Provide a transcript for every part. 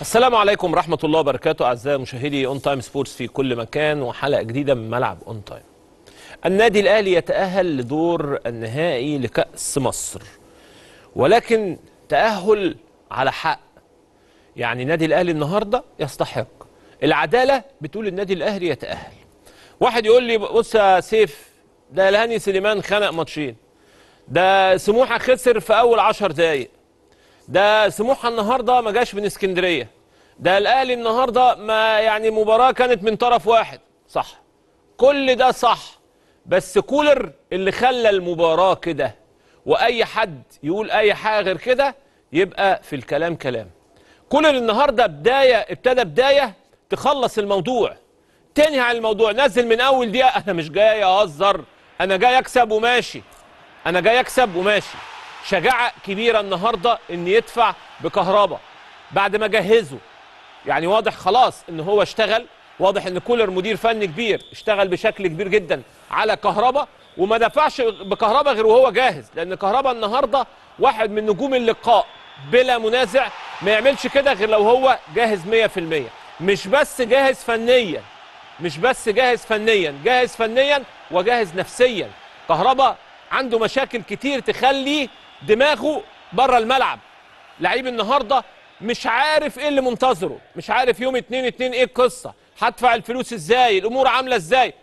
السلام عليكم ورحمة الله وبركاته أعزائي مشاهدي أون تايم سبورتس في كل مكان وحلقة جديدة من ملعب أون تايم. النادي الأهلي يتأهل لدور النهائي لكأس مصر. ولكن تأهل على حق. يعني النادي الأهلي النهاردة يستحق. العدالة بتقول النادي الأهلي يتأهل. واحد يقول لي بص يا سيف ده الهاني سليمان خنق ماتشين. ده سموحة خسر في أول عشر دقايق. ده سموحة النهارده ما جاش من اسكندرية. ده الأهلي النهارده ما يعني مباراة كانت من طرف واحد. صح. كل ده صح. بس كولر اللي خلى المباراة كده وأي حد يقول أي حاجة غير كده يبقى في الكلام كلام. كولر النهارده بداية ابتدى بداية تخلص الموضوع. تنهي عن الموضوع نزل من أول دقيقة أنا مش جاي أهزر أنا جاي أكسب وماشي أنا جاي أكسب وماشي. شجاعة كبيرة النهاردة إن يدفع بكهرباء. بعد ما جهزه يعني واضح خلاص إن هو اشتغل واضح إن كولر مدير فني كبير اشتغل بشكل كبير جدا على كهرباء وما دفعش بكهرباء غير وهو جاهز لأن كهرباء النهاردة واحد من نجوم اللقاء بلا منازع ما يعملش كده غير لو هو جاهز 100% مش بس جاهز فنيا مش بس جاهز فنيا جاهز فنيا وجاهز نفسيا. كهرباء عنده مشاكل كتير تخلي دماغه بره الملعب. لعيب النهارده مش عارف إيه اللي منتظره. مش عارف يوم اتنين اتنين إيه القصة. هدفع الفلوس إزاي؟ الأمور عاملة إزاي؟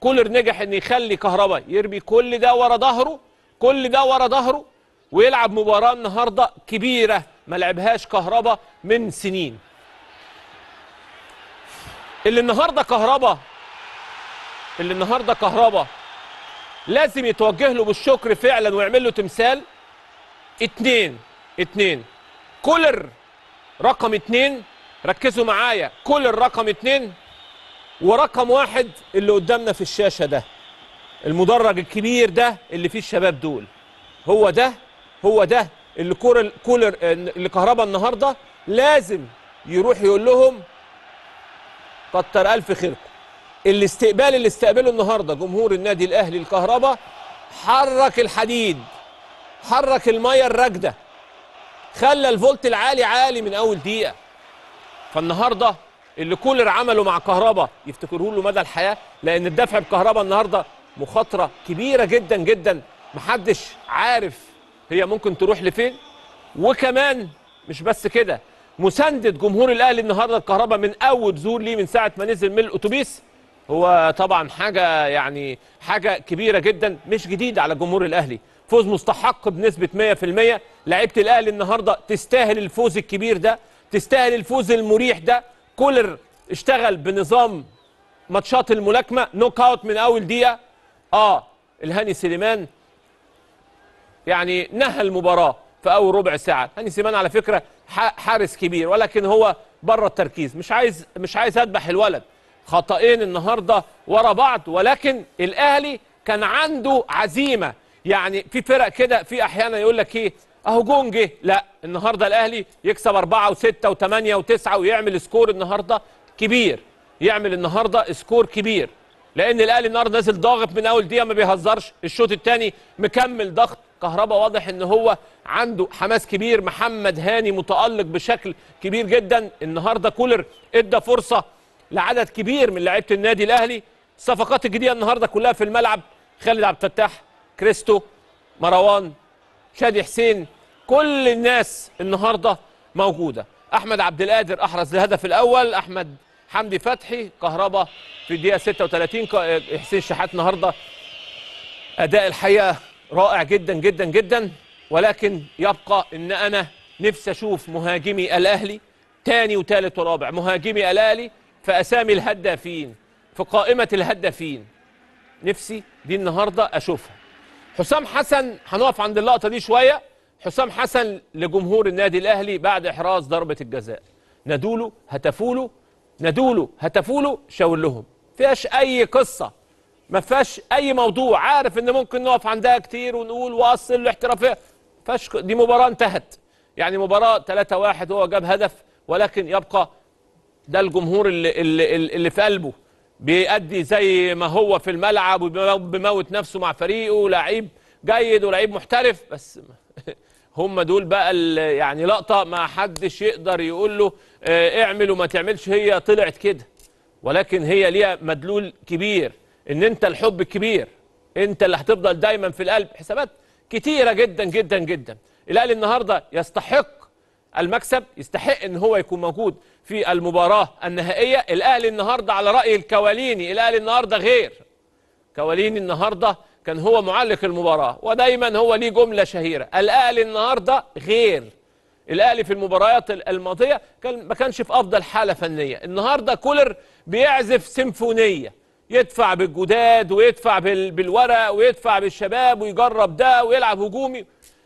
كولر نجح ان يخلي كهربا يرمي كل ده ورا ظهره كل ده ورا ظهره ويلعب مباراة النهارده كبيرة ما لعبهاش كهربا من سنين. اللي النهارده كهربا اللي النهارده كهربا لازم يتوجه له بالشكر فعلا ويعمل له تمثال اتنين اتنين. كولر رقم اتنين. ركزوا معايا. كولر رقم اتنين ورقم واحد اللي قدامنا في الشاشة ده. المدرج الكبير ده اللي فيه الشباب دول. هو ده هو ده اللي كولر كولر اللي كهربا النهارده لازم يروح يقول لهم كتر ألف خيركم. الاستقبال اللي استقبله النهارده جمهور النادي الأهلي الكهرباء حرك الحديد. حرك المية الراكدة. خلى الفولت العالي عالي من أول دقيقة. فالنهاردة اللي كولر عمله مع كهربا يفتكروه له مدى الحياة؟ لأن الدفع بكهربا النهارده مخاطرة كبيرة جدا جدا. محدش عارف هي ممكن تروح لفين. وكمان مش بس كده مساندة جمهور الأهلي النهارده الكهرباء من أول زور ليه من ساعة ما نزل من الأتوبيس. هو طبعا حاجة يعني حاجة كبيرة جدا مش جديده على جمهور الأهلي. فوز مستحق بنسبة 100% لعيبة الأهلي النهارده تستاهل الفوز الكبير ده تستاهل الفوز المريح ده. كولر اشتغل بنظام ماتشات الملاكمة knock out من أول دقيقة. آه الهاني سليمان يعني نهى المباراة في أول ربع ساعة. هاني سليمان على فكرة حارس كبير ولكن هو بره التركيز. مش عايز مش عايز أذبح الولد. خطأين النهارده ورا بعض ولكن الأهلي كان عنده عزيمة. يعني في فرق كده في أحيانا يقول لك إيه أهو جون جه لا النهارده الأهلي يكسب أربعة وستة وثمانية وتسعة ويعمل score النهارده كبير يعمل النهارده score كبير لأن الأهلي النهارده نازل ضاغط من أول دقيقة ما بيهزرش الشوط الثاني مكمل ضغط كهربا واضح إن هو عنده حماس كبير محمد هاني متألق بشكل كبير جدا النهارده كولر إدى فرصة لعدد كبير من لعيبة النادي الأهلي الصفقات الجديدة النهارده كلها في الملعب خالد عبد الفتاح كريستو مروان شادي حسين كل الناس النهارده موجودة. أحمد عبد القادر أحرز الهدف الأول أحمد حمدي فتحي كهربا في الدقيقة 36 حسين شحات النهارده. أداء الحقيقة رائع جدا جدا جدا. ولكن يبقى إن أنا نفسي أشوف مهاجمي الأهلي تاني وتالت ورابع. مهاجمي الأهلي في أسامي الهدافين في قائمة الهدافين. نفسي دي النهارده أشوفها. حسام حسن هنقف عند اللقطة دي شوية. حسام حسن لجمهور النادي الأهلي بعد إحراز ضربة الجزاء. نادوله هتفوله. نادوله هتفوله شاور لهم. فيهاش أي قصة. ما فيهاش أي موضوع. عارف إن ممكن نقف عندها كتير ونقول واصل الاحترافيه فاش دي مباراة انتهت. يعني مباراة 3 1 هو جاب هدف ولكن يبقى ده الجمهور اللي اللي, اللي في قلبه. بيأدي زي ما هو في الملعب وبيموت نفسه مع فريقه لعيب جيد ولعيب محترف بس هم دول بقى يعني لقطة ما حدش يقدر يقول له آه، اعمل وما تعملش هي طلعت كده. ولكن هي ليها مدلول كبير إن أنت الحب الكبير أنت اللي هتفضل دايما في القلب. حسابات كتيرة جدا جدا جدا. الأهلي النهارده يستحق المكسب يستحق إن هو يكون موجود في المباراة النهائية. الأهلي النهارده على رأي الكواليني الأهلي النهارده غير. كواليني النهارده كان هو معلق المباراة ودايما هو ليه جملة شهيرة. الأهلي النهارده غير. الأهلي في المباريات الماضية كان ما كانش في أفضل حالة فنية. النهارده كولر بيعزف سيمفونية. يدفع بالجداد ويدفع بال- بالورق ويدفع بالشباب ويجرب ده ويلعب هجومي.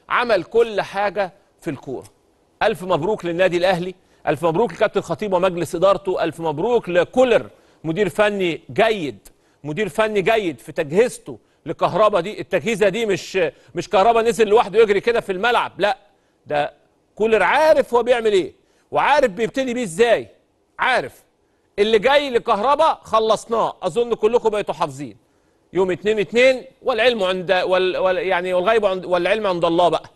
عمل كل حاجة في الكورة. ألف مبروك للنادي الأهلي ألف مبروك لكابتن الخطيب ومجلس إدارته ألف مبروك لكولر مدير فني جيد مدير فني جيد في تجهيزته لكهربا دي التجهيزة دي مش مش كهربا نزل لوحده يجري كده في الملعب لا ده كولر عارف هو بيعمل إيه وعارف بيبتدي بيه إزاي عارف. اللي جاي لكهربا خلصناه أظن كلكم بقيتوا حافظين. يوم 2 2 والعلم عند وال وال يعني والغيب عند والعلم عند الله بقى.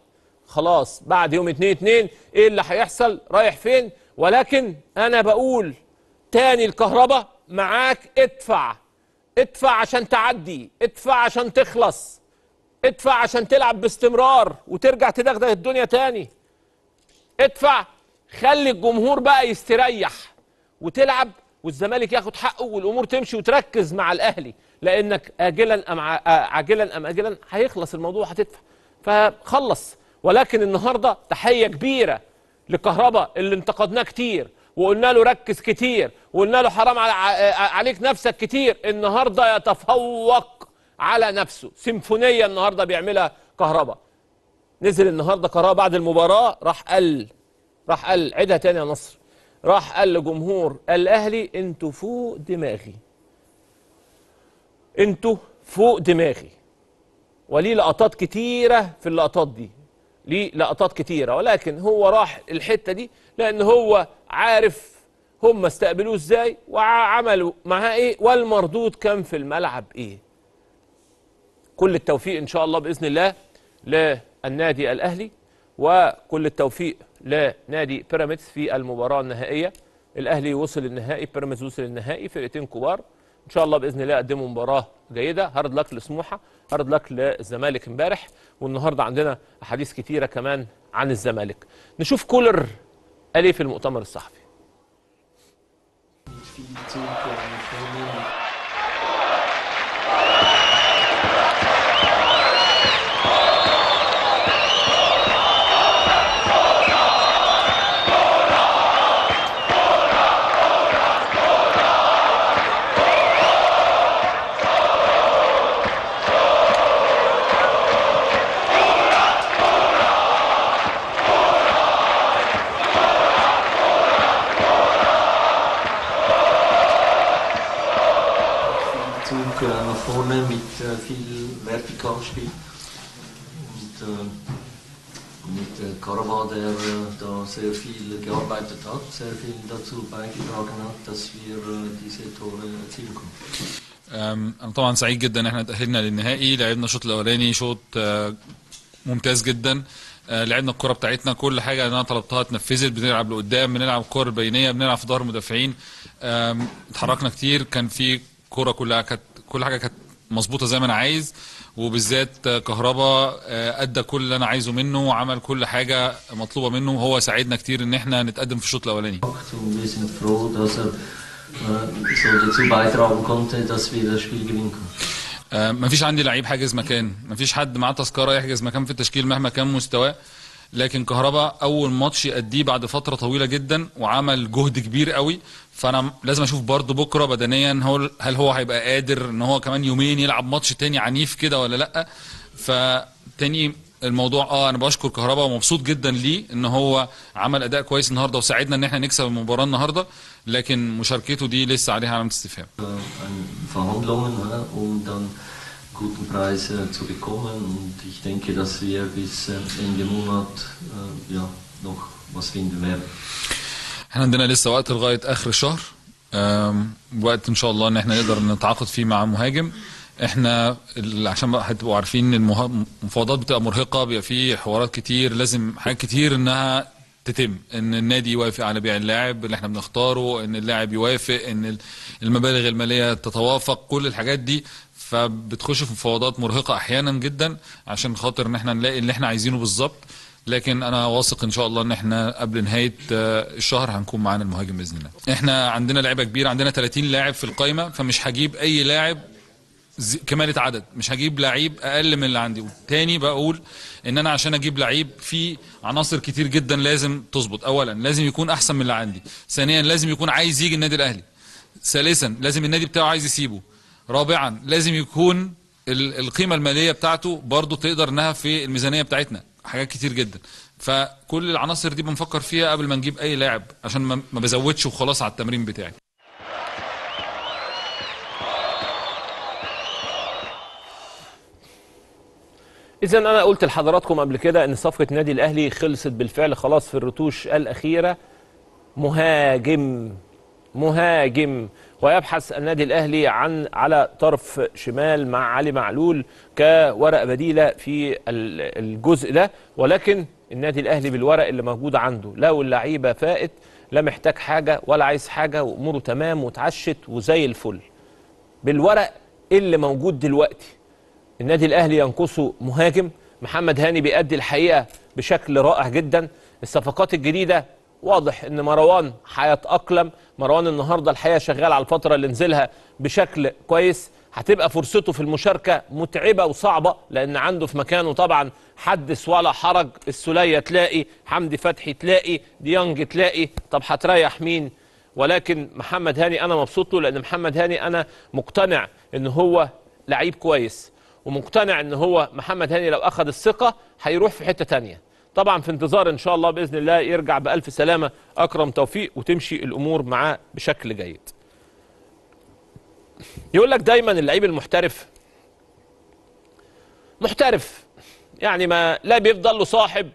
خلاص بعد يوم 2 2 إيه اللي هيحصل؟ رايح فين؟ ولكن أنا بقول تاني الكهرباء معاك ادفع. ادفع عشان تعدي. ادفع عشان تخلص. ادفع عشان تلعب باستمرار وترجع تدغدغ الدنيا تاني. ادفع. خلي الجمهور بقى يستريح وتلعب والزمالك ياخد حقه والأمور تمشي وتركز مع الأهلي. لأنك اجلا أم ع- عاجلا أم اجلا هيخلص الموضوع هتدفع. فخلص. ولكن النهارده تحية كبيرة لكهربا اللي انتقدناه كتير وقلنا له ركز كتير وقلنا له حرام عليك نفسك كتير. النهارده يتفوق على نفسه. سيمفونية النهارده بيعملها كهربا نزل النهارده كهربا بعد المباراة راح قال راح قال عيدها تاني يا نصر. راح قال لجمهور الأهلي أنتوا فوق دماغي. أنتوا فوق دماغي. وليه لقطات كتيرة في اللقطات دي. ليه لقطات كتيرة ولكن هو راح الحتة دي لأن هو عارف هم استقبلوه إزاي وعملوا معاه إيه والمردود كان في الملعب إيه. كل التوفيق إن شاء الله بإذن الله للنادي الأهلي وكل التوفيق لنادي بيراميدز في المباراة النهائية. الأهلي وصل النهائي بيراميدز وصل النهائي فرقتين كبار. إن شاء الله بإذن الله قدموا مباراة جيدة. hard luck لسموحة hard luck للزمالك امبارح. والنهارده عندنا أحاديث كتيرة كمان عن الزمالك. نشوف كولر قال إيه في المؤتمر الصحفي. Vorne mit äh, viel Vertikalspiel. Und äh, mit äh, Karava, der äh, da sehr viel gearbeitet hat, sehr viel dazu beigetragen hat, dass wir äh, diese Tore erzielen konnten. أنا طبعا سعيد جدا ان إحنا تاهلنا للنهائي لعبنا الشوط الاولاني شوط ممتاز جدا لعبنا الكره بتاعتنا كل حاجة أنا طلبتها اتنفذت بنلعب لقدام بنلعب الكره البينيه بنلعب في ظهر المدافعين اتحركنا كتير كان في كره كلها كانت كل حاجة كانت مظبوطة زي ما أنا عايز وبالذات كهربا آه، أدى كل اللي أنا عايزه منه وعمل كل حاجة مطلوبة منه وهو ساعدنا كتير إن إحنا نتقدم في الشوط الأولاني. آه، مفيش عندي لعيب حاجز مكان مفيش حد معاه تذكرة يحجز مكان في التشكيل مهما كان مستواه لكن كهربا أول ماتش يأديه بعد فترة طويلة جدا وعمل جهد كبير قوي فأنا لازم أشوف برضه بكرة بدنيا هو هل هو هيبقى قادر إن هو كمان يومين يلعب ماتش تاني عنيف كده ولا لأ فتاني الموضوع آه أنا بشكر كهربا ومبسوط جدا ليه إن هو عمل أداء كويس النهارده وساعدنا إن إحنا نكسب المباراة النهارده لكن مشاركته دي لسه عليها علامة استفهام guten Preis äh, zu bekommen. Und ich denke, dass wir bis äh, Ende Monat äh, ja, noch was finden werden. إحنا عندنا لسه وقت لغاية آخر الشهر. وقت إن شاء الله إن إحنا نقدر نتعاقد فيه مع مهاجم. إحنا عشان بقى هتبقوا عارفين المفاوضات بتبقى مرهقة بيبقى في حوارات كتير لازم حاجات كتير إنها تتم. إن النادي يوافق على بيع اللاعب اللي إحنا بنختاره إن اللاعب يوافق إن ال- المبالغ المالية تتوافق كل الحاجات دي. فبتخش في مفاوضات مرهقة أحيانا جدا عشان خاطر إن إحنا نلاقي اللي إحنا عايزينه بالظبط. لكن أنا واثق إن شاء الله إن إحنا قبل نهاية آه، الشهر هنكون معانا المهاجم بإذن الله. إحنا عندنا لعيبة كبيرة عندنا 30 لاعب في القائمه فمش هجيب أي لاعب كمالة عدد مش هجيب لعيب أقل من اللي عندي. والتاني بقول إن أنا عشان أجيب لعيب في عناصر كتير جدا لازم تظبط. اولا لازم يكون أحسن من اللي عندي. ثانيا لازم يكون عايز يجي النادي الأهلي. ثالثا لازم النادي بتاعه عايز يسيبه. رابعا لازم يكون ال- القيمة المالية بتاعته برضو تقدر إنها في الميزانية بتاعتنا. حاجات كتير جدا. فكل العناصر دي بنفكر فيها قبل ما نجيب أي لاعب عشان ما بزودش وخلاص على التمرين بتاعي. اذا أنا قلت لحضراتكم قبل كده إن صفقة النادي الأهلي خلصت بالفعل خلاص في الرتوش الأخيرة. مهاجم مهاجم ويبحث النادي الأهلي عن على طرف شمال مع علي معلول كورقه بديلة في ال- الجزء ده. ولكن النادي الأهلي بالورق اللي موجود عنده لو اللعيبه فائت لا محتاج حاجة ولا عايز حاجة وأموره تمام وتعشت وزي الفل. بالورق اللي موجود دلوقتي النادي الأهلي ينقصه مهاجم. محمد هاني بيأدي الحقيقة بشكل رائع جدا. الصفقات الجديدة واضح إن مروان هيتأقلم. مروان النهارده الحقيقة شغال على الفترة اللي نزلها بشكل كويس. هتبقى فرصته في المشاركة متعبة وصعبة لأن عنده في مكانه طبعا حدث ولا حرج. السولية تلاقي حمدي فتحي تلاقي ديانج تلاقي. طب هتريح مين؟ ولكن محمد هاني أنا مبسوط له لأن محمد هاني أنا مقتنع إن هو لعيب كويس ومقتنع إن هو محمد هاني لو أخذ الثقة هيروح في حتة تانية. طبعا في انتظار إن شاء الله بإذن الله يرجع بألف سلامة. أكرم توفيق وتمشي الأمور معاه بشكل جيد. يقول لك دايما اللعيب المحترف. محترف يعني ما لا بيفضل له صاحب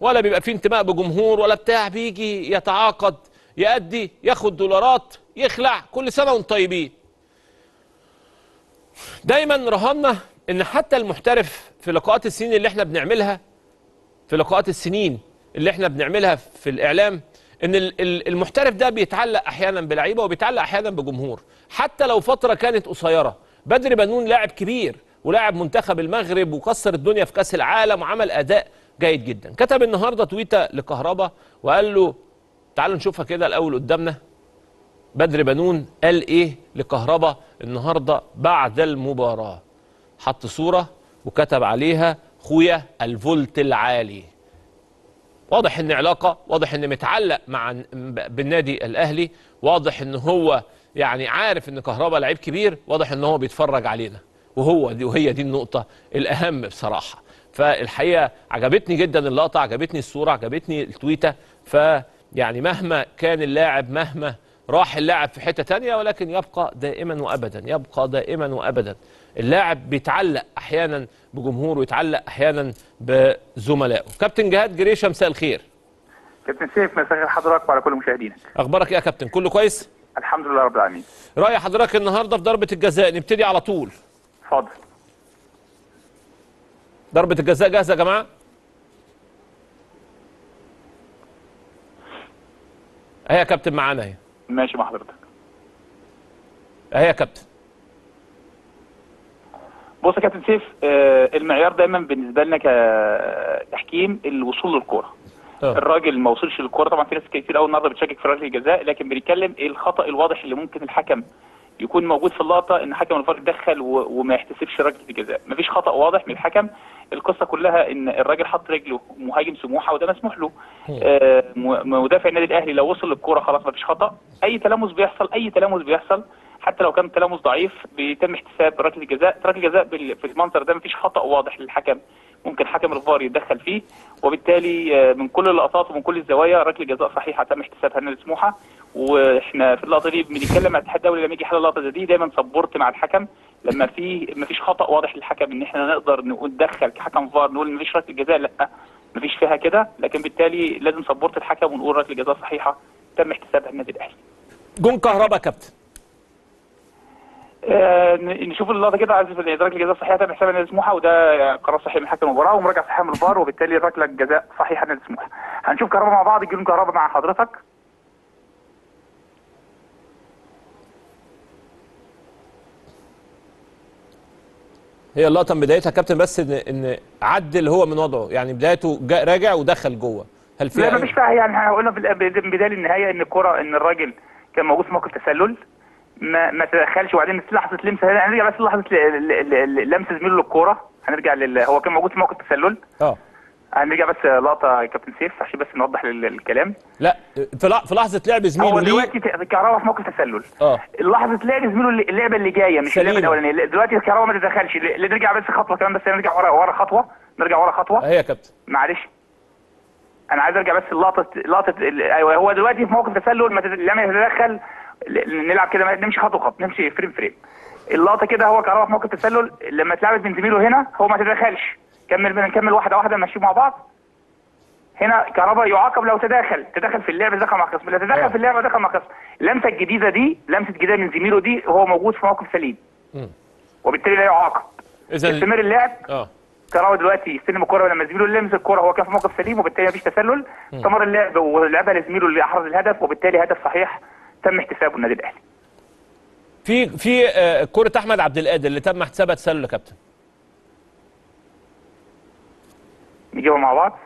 ولا بيبقى فيه انتماء بجمهور ولا بتاع بيجي يتعاقد يأدي ياخد دولارات يخلع كل سنة وأنتم طيبين. دايما رهنا إن حتى المحترف في لقاءات السنين اللي إحنا بنعملها في لقاءات السنين اللي إحنا بنعملها في الإعلام إن ال- ال- المحترف ده بيتعلق أحيانا بلعيبة وبيتعلق أحيانا بجمهور حتى لو فترة كانت قصيرة. بدر بنون لاعب كبير ولاعب منتخب المغرب وكسر الدنيا في كأس العالم وعمل أداء جيد جدا. كتب النهارده تويتة لكهربا وقال له تعالوا نشوفها كده الأول قدامنا. بدر بنون قال إيه لكهربا النهارده بعد المباراة؟ حط صورة وكتب عليها خويا الفولت العالي. واضح إن علاقة واضح إن متعلق مع بالنادي الأهلي واضح إن هو يعني عارف إن كهربا لعيب كبير واضح إن هو بيتفرج علينا. وهو دي وهي دي النقطة الأهم بصراحة. فالحقيقة عجبتني جدا اللقطة عجبتني الصورة عجبتني التويتة. فيعني مهما كان اللاعب مهما راح اللاعب في حتة تانية ولكن يبقى دائما وابدا يبقى دائما وابدا. اللاعب بيتعلق أحيانا بجمهوره يتعلق أحيانا بزملائه. كابتن جهاد جريشة مساء الخير. كابتن سيف مساء الخير. حضرتك وعلى كل مشاهدينك. أخبارك إيه يا كابتن؟ كله كويس؟ الحمد لله رب العالمين. رأي حضرتك النهارده في ضربة الجزاء. نبتدي على طول. اتفضل. ضربة الجزاء جاهزة يا جماعة؟ أهي يا كابتن معانا أهي. ماشي مع حضرتك. أهي يا كابتن. بص يا كابتن سيف آه، المعيار دايما بالنسبة لنا كتحكيم الوصول للكورة. آه. الراجل ما وصلش للكورة طبعا في ناس كتير قوي النهارده بتشكك في ركله الجزاء لكن بنتكلم إيه الخطأ الواضح اللي ممكن الحكم يكون موجود في اللقطة إن حكم الفار يتدخل و- وما يحتسبش ركله الجزاء. مفيش خطأ واضح من الحكم. القصة كلها إن الراجل حط رجله مهاجم سموحة وده مسموح له. آه، مدافع النادي الأهلي لو وصل للكورة خلاص مفيش خطأ. أي تلامس بيحصل أي تلامس بيحصل حتى لو كان تلامس ضعيف بيتم احتساب ركلة الجزاء. ركلة بال- في المنظر ده مفيش خطأ واضح للحكم. ممكن حكم الفار يتدخل فيه. وبالتالي آه، من كل اللقطات ومن كل الزوايا ركلة جزاء صحيحة تم احتسابها لنادي سموحة. وإحنا في اللقطة دي بنتكلم مع الاتحاد الدولي لما يجي يحل اللقطه دي دايما سبورت مع الحكم. لما في مفيش خطأ واضح للحكم إن إحنا نقدر نقول ندخل كحكم فار نقول مفيش ركلة جزاء لأ مفيش فيها كده. لكن بالتالي لازم support الحكم ونقول ركلة جزاء صحيحة تم احتسابها للنادي الأهلي. جون كهربا كابتن. آه، نشوف اللقطة كده. عايز في ركلة الجزاء الصحيحه تم حسابها سموحة وده قرار صحيح من حكم المباراة ومراجعة صحيحة من الفار وبالتالي ركله جزاء صحيحة نادي سموحة. هنشوف كهرباء مع بعض جول كهرباء مع حضرتك. هي اللقطة من بدايتها كابتن بس ان إن عدل هو من وضعه. يعني بدايته راجع ودخل جوه. هل في لا مفيش فيها يعني إحنا قلنا في الأب- من بداية للنهايه إن الكرة إن الراجل كان موجود في موقف تسلل. ما ما تدخلش وبعدين لحظة لمسه هنا هنرجع بس لحظة ل- ل- ل- لمس زميله للكورة. هنرجع لل هو كان موجود في موقف تسلل. آه. هنرجع بس لقطة يا كابتن سيف عشان بس نوضح الكلام لا في لح- في لحظة لعب هو زميله ليه؟ دلوقتي كهرباء في موقف تسلل. آه. لحظة لعب زميله اللعبة اللي جاية مش. اللعبة الأولانية. دلوقتي كهرباء ما تدخلش نرجع بس خطوة كمان بس نرجع ورا ورا خطوة. نرجع ورا خطوة. هي يا كابتن. معلش. أنا عايز أرجع بس لقطة لقطة أيوه هو دلوقتي في موقف تسلل ما تت- لما يتدخل. ل- نلعب كده نمشي خطوه خطوه نمشي frame frame. اللقطة كده هو كهرباء في موقف تسلل لما اتلعبت من زميله هنا هو ما تدخلش كمل نكمل واحدة واحدة نمشي مع بعض. هنا كهرباء يعاقب لو تداخل تدخل في اللعب دخل مع خصم. لا تدخل آه. في اللعب دخل مع خصم. اللمسه الجديده دي لمسة جديدة من زميله دي هو موجود في موقف سليم. وبالتالي لا يعاقب. إذا يستمر اللعب. آه. كهربا دلوقتي يستلم الكرة لما زميله لمس الكرة هو كان في موقف سليم وبالتالي مفيش تسلل. استمر اللعب ولعبها لزميله اللي أحرز الهدف وبالتالي هدف صحيح. تم احتسابه النادي الأهلي. في في آه، كرة أحمد عبد القادر اللي تم احتسابها تسلل يا كابتن. نجيبها مع بعض؟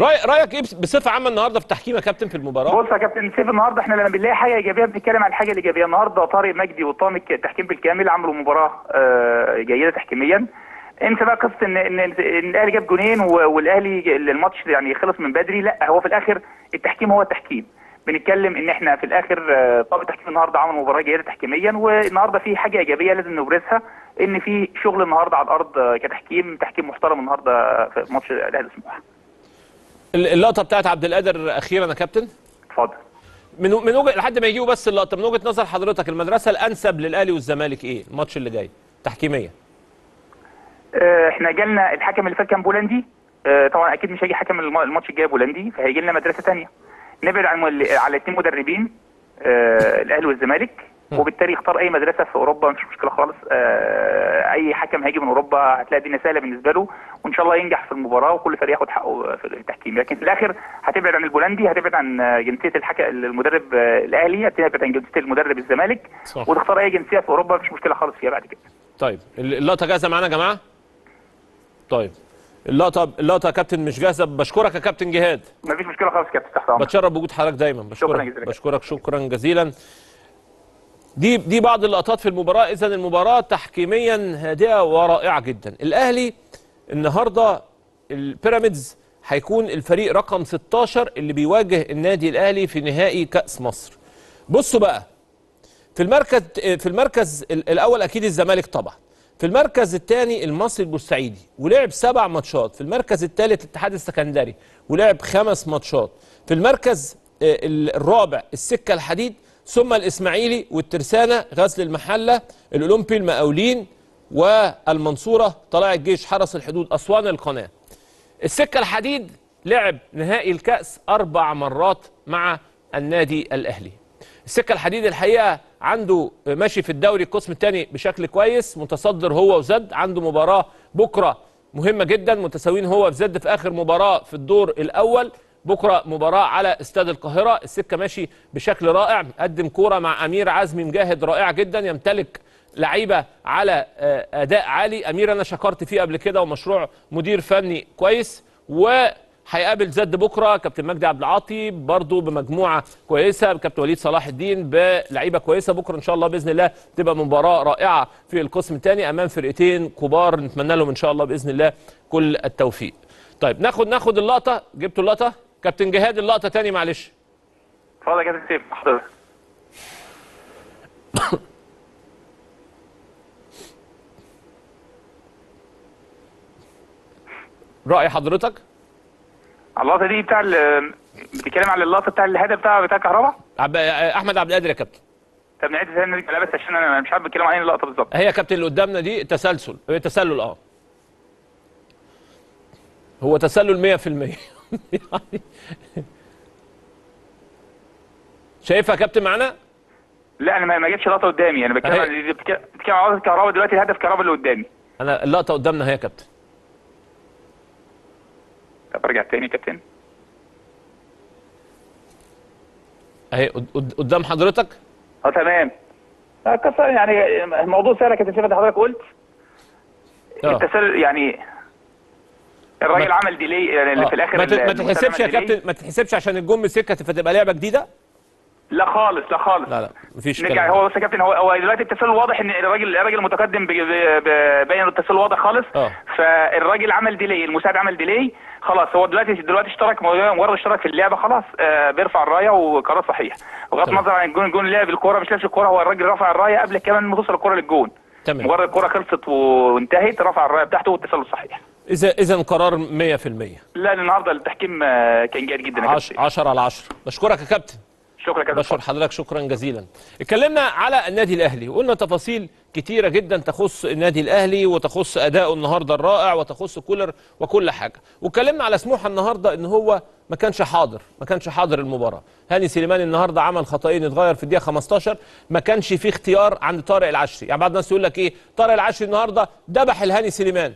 راي رأيك إيه بصفة عامة النهارده في التحكيم يا كابتن في المباراة؟ بص يا كابتن سيف النهارده إحنا لما بنلاقي حاجة إيجابية بنتكلم عن الحاجة الإيجابية. النهارده طارق مجدي وطاقم التحكيم بالكامل عملوا مباراة آه، جيدة تحكيميا. انسى بقى قصة ان ان الأهلي جاب جونين والأهلي الماتش يعني خلص من بدري. لا هو في الآخر التحكيم هو التحكيم. بنتكلم إن إحنا في الآخر آه، طاقم التحكيم النهارده عمل مباراة جيدة تحكيميا والنهارده في حاجة إيجابية لازم نبرزها إن في شغل النهارده على الأرض آه، كتحكيم تحكيم محترم النهارده في ماتش الأهلي سموحه اللقطة بتاعت عبد القادر أخيرا يا كابتن؟ اتفضل. من من وجه لحد ما يجيبوا بس اللقطة من وجهة نظر حضرتك المدرسة الأنسب للأهلي والزمالك إيه الماتش اللي جاي تحكيميا؟ آه، إحنا جالنا الحكم اللي فات كان بولندي. آه، طبعا أكيد مش هيجي حكم الم- الماتش الجاي بولندي فهيجي لنا مدرسة ثانية نبعد عن على اثنين مدربين آه، الأهلي والزمالك. وبالتالي يختار أي مدرسة في أوروبا مفيش مشكلة خالص. آه، أي حكم هيجي من أوروبا هتلاقي الدنيا سهله بالنسبة له. وإن شاء الله ينجح في المباراة وكل فريق ياخد حقه في التحكيم. لكن في الآخر هتبعد عن البولندي هتبعد عن آه، جنسية الحكم المدرب آه، الأهلي هتبعد عن جنسية المدرب الزمالك. صح. وتختار أي جنسية في أوروبا مفيش مشكلة خالص فيها بعد كده. طيب اللقطة جاهزة معانا يا جماعة؟ طيب. اللقطة اللقطة يا كابتن مش جاهزة. بشكرك يا كابتن جهاد. مفيش مشكلة خالص كابتن تحت أمرك. بتشرف بوجود حضرتك دايما. شكراً بشكرك. جزيلاً. بشكرك. شكرا جزيلا. دي دي بعض اللقطات في المباراة. اذا المباراة تحكيميا هادئة ورائعة جدا. الأهلي النهارده البيراميدز هيكون الفريق رقم 16 اللي بيواجه النادي الأهلي في نهائي كأس مصر. بصوا بقى. في المركز في المركز ال- الأول أكيد الزمالك طبعا. في المركز الثاني المصري البورسعيدي ولعب سبع ماتشات. في المركز الثالث الاتحاد السكندري ولعب خمس ماتشات. في المركز آه، ال- الرابع السكة الحديد ثم الإسماعيلي والترسانة غزل المحلة الأولمبي المقاولين والمنصورة طلائع الجيش حرس الحدود أسوان القناة. السكة الحديد لعب نهائي الكأس أربع مرات مع النادي الأهلي. السكة الحديد الحقيقة عنده ماشي في الدوري القسم الثاني بشكل كويس متصدر هو وزد عنده مباراة بكرة مهمة جدا متساويين هو وزد في آخر مباراة في الدور الأول. بكرة مباراة على استاد القاهرة. السكة ماشي بشكل رائع قدم كورة مع أمير عزمي مجاهد رائعة جدا يمتلك لعيبة على آه، أداء عالي. أمير أنا شكرت فيه قبل كده ومشروع مدير فني كويس. وهيقابل زد بكرة كابتن مجدي عبد العاطي برضه بمجموعة كويسة كابتن وليد صلاح الدين بلعيبة كويسة. بكرة إن شاء الله بإذن الله تبقى مباراة رائعة في القسم الثاني أمام فرقتين كبار. نتمنى لهم إن شاء الله بإذن الله كل التوفيق. طيب ناخد ناخد اللقطة. جبتوا اللقطة؟ كابتن جهاد اللقطة تاني معلش. اتفضل يا كابتن سيف حضرتك. رأي حضرتك؟ اللقطة دي بتاع بتتكلم على اللقطة بتاع الهدف بتاع بتاع كهربا عب... أحمد عبد القادر يا كابتن. طب نعيد تاني بس عشان أنا مش عارف بتكلم عن اللقطه بالظبط. هي يا كابتن اللي قدامنا دي تسلسل هي تسلل آه. هو تسلل 100% يعني شايفها يا كابتن معانا؟ لا أنا ما جتش لقطة قدامي أنا بتكلم بتكلم عن لقطه كهرباء دلوقتي الهدف كهرباء اللي قدامي أنا اللقطة قدامنا اهي يا كابتن. طب ارجع تاني يا كابتن اهي قد- قد- قدام حضرتك آه تمام قصة يعني الموضوع سهل يا كابتن سيف حضرتك قلت التسلل يعني الراجل ما- عمل ديلي يعني آه. في الآخر ما ت- ما المسلم تحسبش يا. كابتن ما تحسبش عشان الجون مسكها فتبقى لعبة جديدة؟ لا خالص لا خالص. لا لا مفيش نرجع كلام. هو بس يا كابتن هو هو دلوقتي التسلل واضح إن الراجل الراجل المتقدم باين التسلل واضح خالص. آه. فالراجل عمل ديلي المساعد عمل ديلي خلاص هو دلوقتي دلوقتي اشترك مجرد اشترك في اللعبة خلاص آه بيرفع الراية وقرار صحيح. بغض. النظر عن الجون الجون لعب الكورة مش لابس الكورة هو الراجل رفع الراية قبل كمان ما توصل الكورة للجون. تمام. مجرد الكورة خلصت وانتهت رفع الراية بتاعته والتسلل صحيح. إذا إذا قرار 100% لا النهارده التحكيم آه، كان جيد جدا يا عش- كابتن. 10 على 10 بشكرك يا كابتن. شكرا كابتن. بشكر حضرتك شكرا جزيلا. اتكلمنا على النادي الأهلي وقلنا تفاصيل كتيرة جدا تخص النادي الأهلي وتخص اداؤه النهارده الرائع وتخص كولر وكل حاجة. واتكلمنا على سموحة النهارده إن هو ما كانش حاضر ما كانش حاضر المباراة. هاني سليمان النهارده عمل خطأين اتغير في الدقيقة 15 ما كانش فيه اختيار عند طارق العشري. يعني بعض الناس يقول لك إيه طارق العشري النهارده ذبح الهاني سليمان.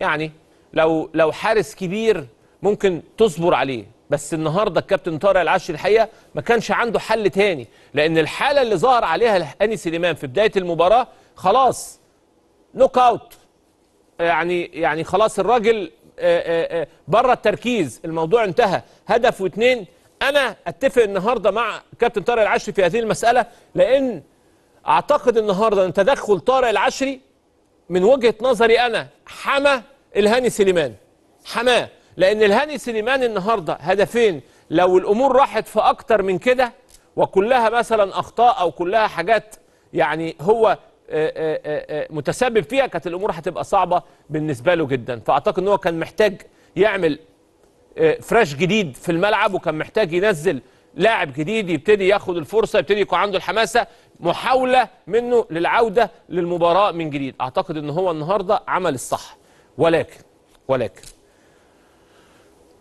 يعني لو لو حارس كبير ممكن تصبر عليه. بس النهارده الكابتن طارق العشري الحقيقة ما كانش عنده حل تاني لأن الحالة اللي ظهر عليها هاني سليمان في بداية المباراة خلاص knockout يعني يعني خلاص الراجل بره التركيز الموضوع انتهى. هدف واثنين أنا أتفق النهارده مع كابتن طارق العشري في هذه المسألة لأن أعتقد النهارده إن تدخل طارق العشري من وجهة نظري أنا حمى الهاني سليمان. حماه. لأن الهاني سليمان النهارده هدفين لو الأمور راحت في أكتر من كده وكلها مثلا أخطاء أو كلها حاجات يعني هو آه، آه، آه، متسبب فيها كانت الأمور هتبقى صعبة بالنسبة له جدا. فأعتقد إن هو كان محتاج يعمل فريش جديد في الملعب وكان محتاج ينزل لاعب جديد يبتدي ياخد الفرصة يبتدي يكون عنده الحماسة محاولة منه للعودة للمباراة من جديد. أعتقد إن هو النهارده عمل الصح. ولكن ولكن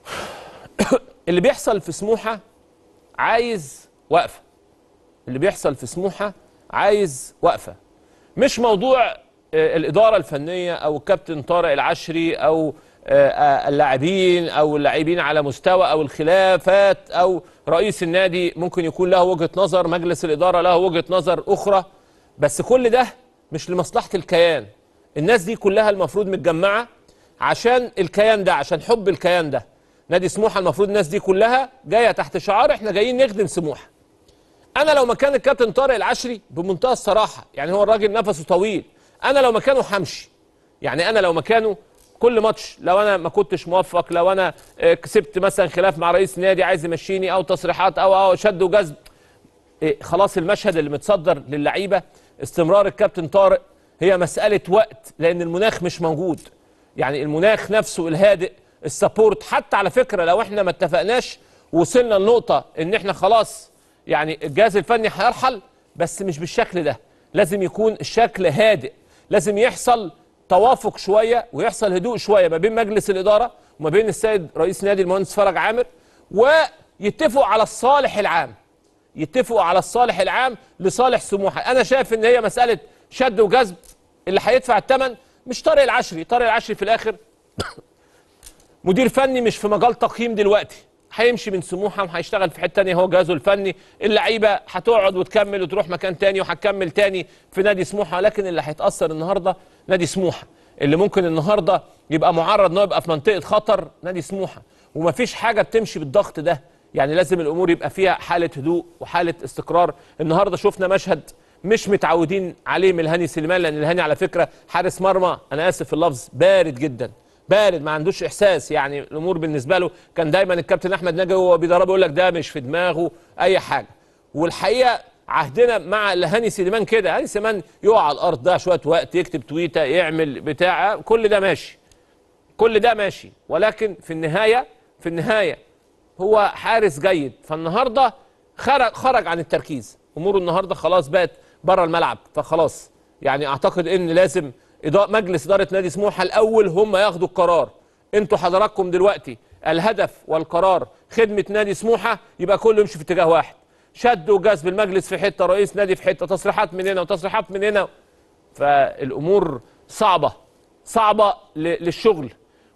اللي بيحصل في سموحة عايز وقفة. اللي بيحصل في سموحة عايز وقفة. مش موضوع آه، الإدارة الفنية أو الكابتن طارق العشري أو آه، آه، اللاعبين أو اللاعبين على مستوى أو الخلافات أو رئيس النادي ممكن يكون له وجهة نظر مجلس الإدارة له وجهة نظر أخرى. بس كل ده مش لمصلحة الكيان. الناس دي كلها المفروض متجمعة عشان الكيان ده عشان حب الكيان ده. نادي سموحة المفروض الناس دي كلها جاية تحت شعار إحنا جايين نخدم سموحة. أنا لو مكان الكابتن طارق العشري بمنتهى الصراحة يعني هو الراجل نفسه طويل أنا لو مكانه همشي. يعني أنا لو مكانه كل ماتش لو أنا ما كنتش موفق لو أنا آه، كسبت مثلا خلاف مع رئيس نادي عايز يمشيني أو تصريحات أو أو شد وجذب. إيه، خلاص المشهد اللي متصدر للعيبة استمرار الكابتن طارق هي مسألة وقت لأن المناخ مش موجود. يعني المناخ نفسه الهادئ السبورت. حتى على فكرة لو إحنا ما اتفقناش وصلنا لنقطة ان إحنا خلاص يعني الجهاز الفني هيرحل بس مش بالشكل ده. لازم يكون الشكل هادئ. لازم يحصل توافق شوية ويحصل هدوء شوية ما بين مجلس الإدارة وما بين السيد رئيس نادي المهندس فرج عامر ويتفقوا على الصالح العام. يتفقوا على الصالح العام لصالح سموحة. أنا شايف إن هي مسألة شد وجذب. اللي هيدفع الثمن مش طارق العشري. طارق العشري في الآخر مدير فني مش في مجال تقييم دلوقتي. هيمشي من سموحة وهيشتغل في حتة تانية هو جهازه الفني. اللعيبة هتقعد وتكمل وتروح مكان تاني وهتكمل تاني في نادي سموحة. لكن اللي هيتأثر النهارده نادي سموحة. اللي ممكن النهارده يبقى معرض إنه يبقى في منطقة خطر نادي سموحة. ومفيش حاجة بتمشي بالضغط ده. يعني لازم الأمور يبقى فيها حالة هدوء وحالة استقرار. النهارده شفنا مشهد مش متعودين عليه من الهاني سليمان لأن الهاني على فكرة حارس مرمى. أنا آسف في اللفظ بارد جدا. بارد ما عندوش إحساس. يعني الأمور بالنسبة له كان دايما الكابتن أحمد نجا وهو بيدربه يقول لك ده مش في دماغه أي حاجة. والحقيقة عهدنا مع هاني سليمان كده. هاني سليمان يقع على الأرض ده شوية وقت يكتب تويته يعمل بتاع كل ده ماشي. كل ده ماشي. ولكن في النهاية في النهاية هو حارس جيد. فالنهاردة خرج خرج عن التركيز. أموره النهارده خلاص بقت بره الملعب. فخلاص. يعني أعتقد إن لازم مجلس إدارة نادي سموحة الأول هم ياخدوا القرار. أنتوا حضراتكم دلوقتي الهدف والقرار خدمة نادي سموحة يبقى كله يمشي في اتجاه واحد. شد وجذب المجلس في حتة رئيس نادي في حتة تصريحات من هنا وتصريحات من هنا. فالأمور صعبة صعبة ل- للشغل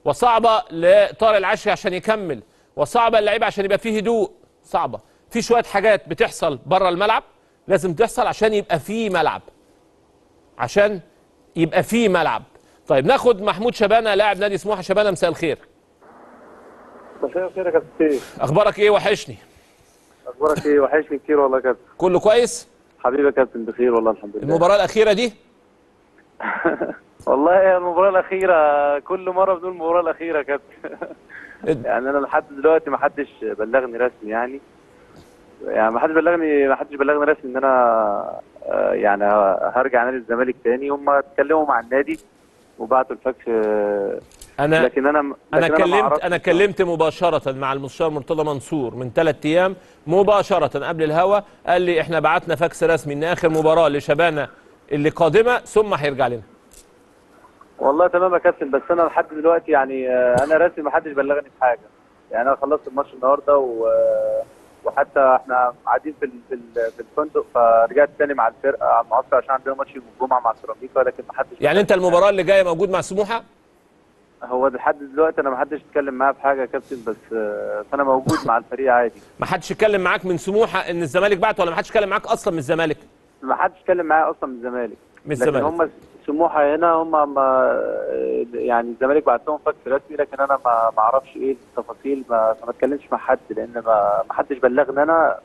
وصعبة لطارق العشري عشان يكمل وصعبة اللعيبه عشان يبقى فيه هدوء. صعبة. في شوية حاجات بتحصل بره الملعب لازم تحصل عشان يبقى فيه ملعب. عشان يبقى فيه ملعب. طيب ناخد محمود شبانة لاعب نادي سموحة شبانة. مساء الخير. مساء الخير يا كابتن أخبارك إيه؟ وحشني. أخبارك إيه؟ وحشني كتير والله يا كابتن. كله كويس؟ حبيبي يا كابتن بخير والله الحمد لله. المباراة الأخيرة دي؟ والله يا المباراة الأخيرة. كل مرة بنقول المباراة الأخيرة يا كابتن. يعني أنا لحد دلوقتي ما حدش بلغني رسمي يعني. يعني ما حدش بلغني ما حدش بلغني رسمي إن أنا يعني هرجع نادي الزمالك تاني هم اتكلموا مع النادي وبعتوا الفاكس آه، أنا لكن أنا أنا لكن ما كلمت. أنا كلمت مباشرة مع المستشار مرتضى منصور من ثلاث أيام مباشرة قبل الهوا قال لي إحنا بعتنا فاكس رسمي إن آخر مباراة لشبانة اللي قادمة ثم هيرجع لنا والله تمام يا كابتن بس أنا لحد دلوقتي يعني آه، أنا رسمي ما حدش بلغني بحاجه يعني أنا خلصت الماتش النهارده و وحتى إحنا قاعدين في في ال- في الفندق فرجعت تاني مع الفرقة على المعسكر عشان عندنا ماتش يوم الجمعه مع سيراميكا لكن ما حدش يعني انت المباراة اللي جاية موجود مع سموحة؟ هو لحد دلوقتي أنا ما حدش اتكلم معايا بحاجه يا كابتن بس آه، فأنا موجود مع الفريق عادي. ما حدش اتكلم معاك من سموحة إن الزمالك بعت ولا ما حدش اتكلم معاك أصلا من الزمالك؟ ما حدش اتكلم معايا أصلا من الزمالك. من الزمالك. هم سموحة هنا هم ما يعني الزمالك بعت لهم فاكس رسمي لكن أنا ما أعرفش إيه التفاصيل ما ما اتكلمش مع حد لأن ما ما حدش بلغني أنا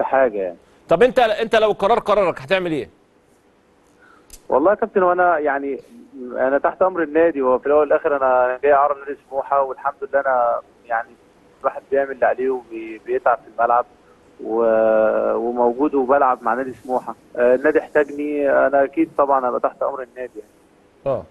بحاجه يعني. طب أنت أنت لو قرار قرارك هتعمل إيه؟ والله يا كابتن وأنا يعني أنا تحت أمر النادي وفي الأول والآخر أنا جاي اعرض نادي سموحة والحمد لله أنا يعني الواحد بيعمل اللي عليه وبيتعب في الملعب. وموجود وبلعب مع نادي سموحة. آه، النادي احتاجني. أنا أكيد طبعا أبقى تحت أمر النادي يعني. آه.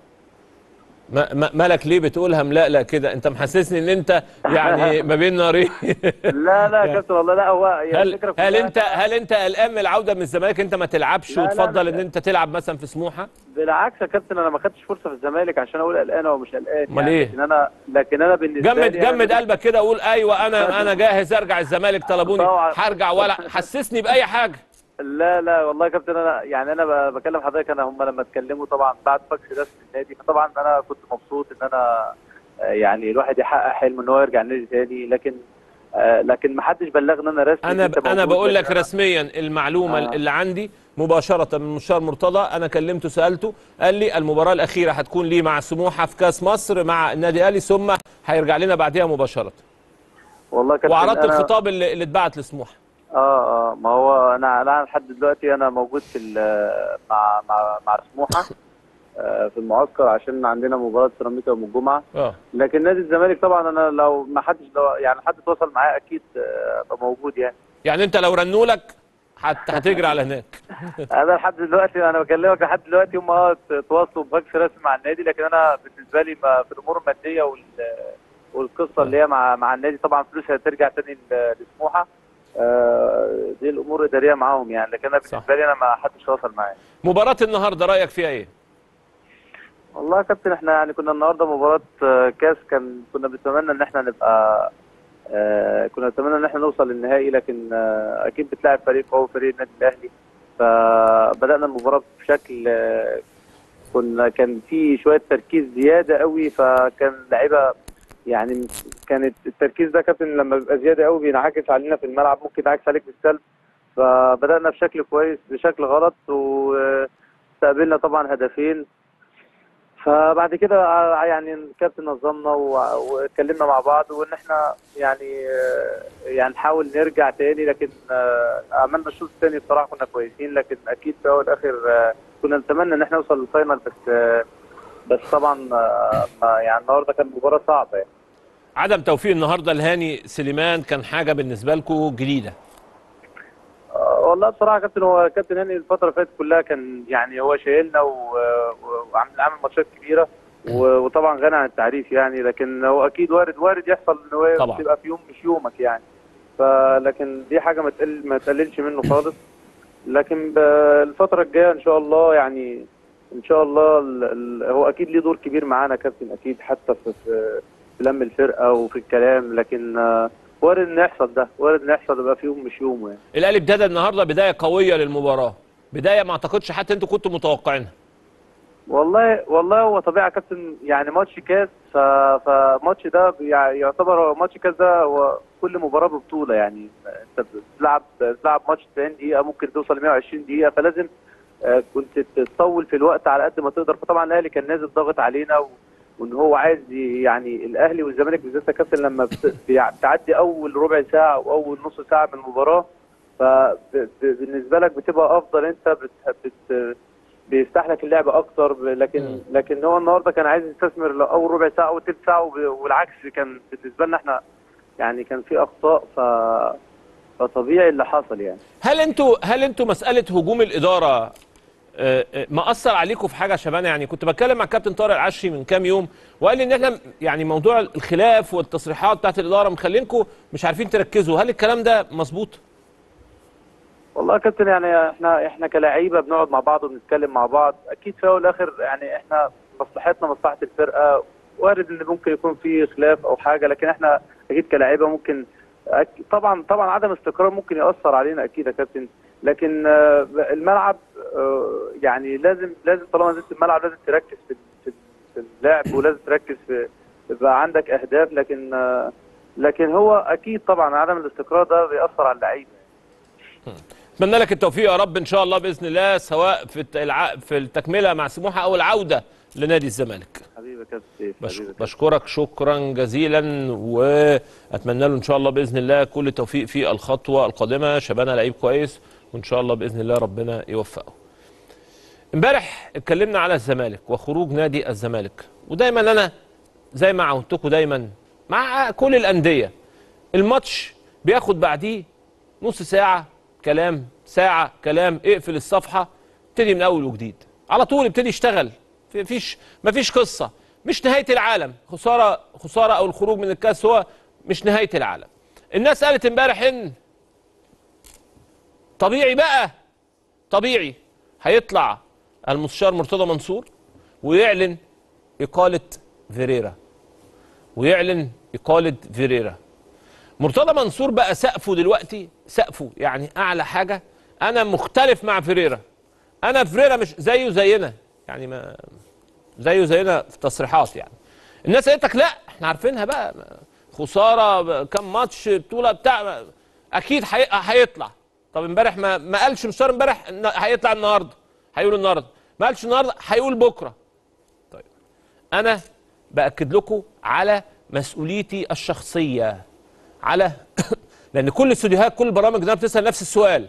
ما ما- مالك ليه بتقولها ملقلق كده انت محسسني ان انت يعني ما بين نارين لا لا يا كابتن والله لا هو هي هل هل انت هل انت قلقان من العودة من الزمالك انت ما تلعبش لا، لا، وتفضل لا. ان انت تلعب مثلا في سموحة بالعكس يا كابتن أنا ما خدتش فرصة في الزمالك عشان أقول قلقان أو مش قلقان أمال يعني إيه؟ لكن أنا لكن أنا بالنسبة جمد لي أنا جمد قلبك كده وقول أيوه أنا أنا جاهز أرجع الزمالك طلبوني. هرجع ولا حسسني بأي حاجة لا لا والله يا كابتن أنا يعني أنا بكلم حضرتك أنا هم لما اتكلموا طبعا بعد فاكس رسمي النادي فطبعا أنا كنت مبسوط إن أنا آه، يعني الواحد يحقق حلم إن هو يرجع النادي تاني لكن آه، لكن ما حدش بلغني أنا رسمي أنا أنا بقول لك رسميا المعلومة آه. اللي عندي مباشرة من المستشار مرتضى أنا كلمته سألته قال لي المباراة الأخيرة هتكون لي مع سموحة في كأس مصر مع النادي الأهلي ثم هيرجع لنا بعدها مباشرة والله كابتن وعرضت أنا- الخطاب اللي, اللي اتبعت لسموحة آه آه. ما هو أنا أنا لحد دلوقتي أنا موجود في مع مع مع سموحة آه، في المعسكر عشان عندنا مباراة سيراميكا يوم الجمعة. آه. لكن نادي الزمالك طبعا أنا لو ما حدش لو يعني حد تواصل معايا أكيد آه، أبقى موجود يعني. يعني أنت لو رنوا لك هت- هتجري على هناك. أنا لحد دلوقتي أنا بكلمك لحد دلوقتي هم آه تواصلوا بفاكس رسمي مع النادي لكن أنا بالنسبة لي في الأمور المادية وال والقصة اللي هي مع مع النادي طبعا فلوسها هترجع تاني لسموحة. آه، دي الأمور اداريه معاهم يعني لكن أنا. بالنسبة لي أنا ما حدش تواصل معايا. مباراة النهارده رأيك فيها إيه؟ والله يا كابتن إحنا يعني كنا النهارده مباراة آه، كاس كان كنا بنتمنى إن إحنا نبقى آه، كنا نتمنى إن إحنا نوصل للنهائي لكن آه، أكيد بتلاعب فريق قوي فريق النادي الأهلي. فبدأنا المباراة بشكل آه، كنا كان في شوية تركيز زيادة قوي فكان اللعيبه يعني كانت التركيز ده كابتن لما بيبقى زيادة قوي بينعكس علينا في الملعب ممكن ينعكس عليك بالسلب فبدأنا بشكل كويس بشكل غلط واستقبلنا طبعا هدفين فبعد كده يعني الكابتن نظمنا واتكلمنا مع بعض وإن إحنا يعني يعني نحاول نرجع تاني لكن آه، عملنا الشوط الثاني بصراحة كنا كويسين لكن أكيد في الأول والاخر آه، كنا نتمنى إن إحنا نوصل للفاينل بس آه، بس طبعا يعني النهارده كان مباراة صعبة يعني. عدم توفيق النهارده لهاني سليمان كان حاجة بالنسبة لكم جديدة؟ آه، والله بصراحة كابتن هو كابتن هاني الفترة اللي فاتت كلها كان يعني هو شايلنا وعامل عامل ماتشات كبيرة وطبعا غني عن التعريف يعني لكن هو أكيد وارد وارد يحصل إن هو. تبقى في يوم مش يومك يعني. فلكن دي حاجة ما تقل ما تقللش منه خالص. لكن الفترة الجاية إن شاء الله يعني إن شاء الله ال- ال- هو أكيد ليه دور كبير معانا كابتن أكيد حتى في لم الفرقة وفي الكلام لكن آه، وارد ان يحصل ده وارد ان يحصل يبقى في يوم مش يوم يعني. الأهلي ابتدى النهارده بداية قوية للمباراة. بداية ما أعتقدش حتى أنتوا كنتوا متوقعينها. والله والله هو طبيعي يا كابتن يعني ماتش كاس فماتش ده يعتبر ماتش كاس ده هو كل مباراة ببطولة يعني. أنت بتلعب بتلعب ماتش 90 دقيقة ممكن توصل ل 120 دقيقة فلازم آه، كنت تطول في الوقت على قد ما تقدر. فطبعا الأهلي كان نازل ضاغط علينا وإن هو عايز يعني الأهلي والزمالك بالذات يا كابتن لما بتعدي أول ربع ساعة واول نص ساعة من المباراة فبالنسبه لك بتبقى أفضل أنت بت بت بيفتح لك اللعب أكتر لكن. لكن هو النهارده كان عايز يستثمر لو اول ربع ساعة أو ثلث ساعة والعكس كان بالنسبة لنا إحنا يعني كان في أخطاء ف فطبيعي اللي حصل يعني هل أنتوا هل أنتوا مسألة هجوم الإدارة آه، آه، مأثر عليكم في حاجة يا شبانه يعني كنت بتكلم مع الكابتن طارق العشري من كام يوم وقال لي إن إحنا يعني موضوع الخلاف والتصريحات بتاعت الإدارة مخلينكم مش عارفين تركزوا. هل الكلام ده مظبوط؟ والله يا كابتن يعني إحنا إحنا كلاعيبة بنقعد مع بعض وبنتكلم مع بعض. أكيد في الأول والآخر يعني إحنا مصلحتنا مصلحة الفرقة. وارد إن ممكن يكون في خلاف أو حاجة لكن إحنا أكيد كلاعيبة ممكن أك- طبعا طبعا عدم استقرار ممكن يأثر علينا أكيد يا كابتن. لكن آه، الملعب آه، يعني لازم لازم طالما نزلت الملعب لازم تركز في اللعب ولازم تركز في يبقى عندك أهداف. لكن آه، لكن هو أكيد طبعا عدم الاستقرار ده بيأثر على اللعيبة. اتمنى لك التوفيق يا رب إن شاء الله بإذن الله سواء في الع... في التكملة مع سموحة أو العودة لنادي الزمالك. حبيبي بش... كابتن. بشكرك شكرا جزيلا وأتمنى له إن شاء الله بإذن الله كل التوفيق في الخطوة القادمة. شبانه لعيب كويس. وإن شاء الله بإذن الله ربنا يوفقه. امبارح اتكلمنا على الزمالك وخروج نادي الزمالك. ودايما أنا زي ما عودتكم دايما مع كل الأندية الماتش بياخد بعديه نص ساعة كلام ساعة كلام اقفل الصفحة ابتدي من أول وجديد. على طول ابتدي اشتغل في- مفيش مفيش قصة. مش نهاية العالم. خسارة خسارة أو الخروج من الكاس هو مش نهاية العالم. الناس قالت امبارح إن طبيعي بقى. طبيعي. هيطلع المستشار مرتضى منصور ويعلن إقالة فيريرا. ويعلن إقالة فيريرا. مرتضى منصور بقى سقفه دلوقتي سقفه يعني أعلى حاجة. أنا مختلف مع فيريرا. أنا فيريرا مش زيه زينا. يعني ما زيه زينا في تصريحات يعني. الناس قالت لك لا إحنا عارفينها بقى. خسارة ب- كم ماتش بطولة بتاع. أكيد هي- هيطلع. طب امبارح ما ما قالش مستر امبارح هيطلع النهارده. هيقول النهارده. ما قالش النهارده هيقول بكره. طيب أنا بأكد لكم على مسؤوليتي الشخصية على لأن كل الاستوديوهات كل البرامج ده بتسال نفس السؤال.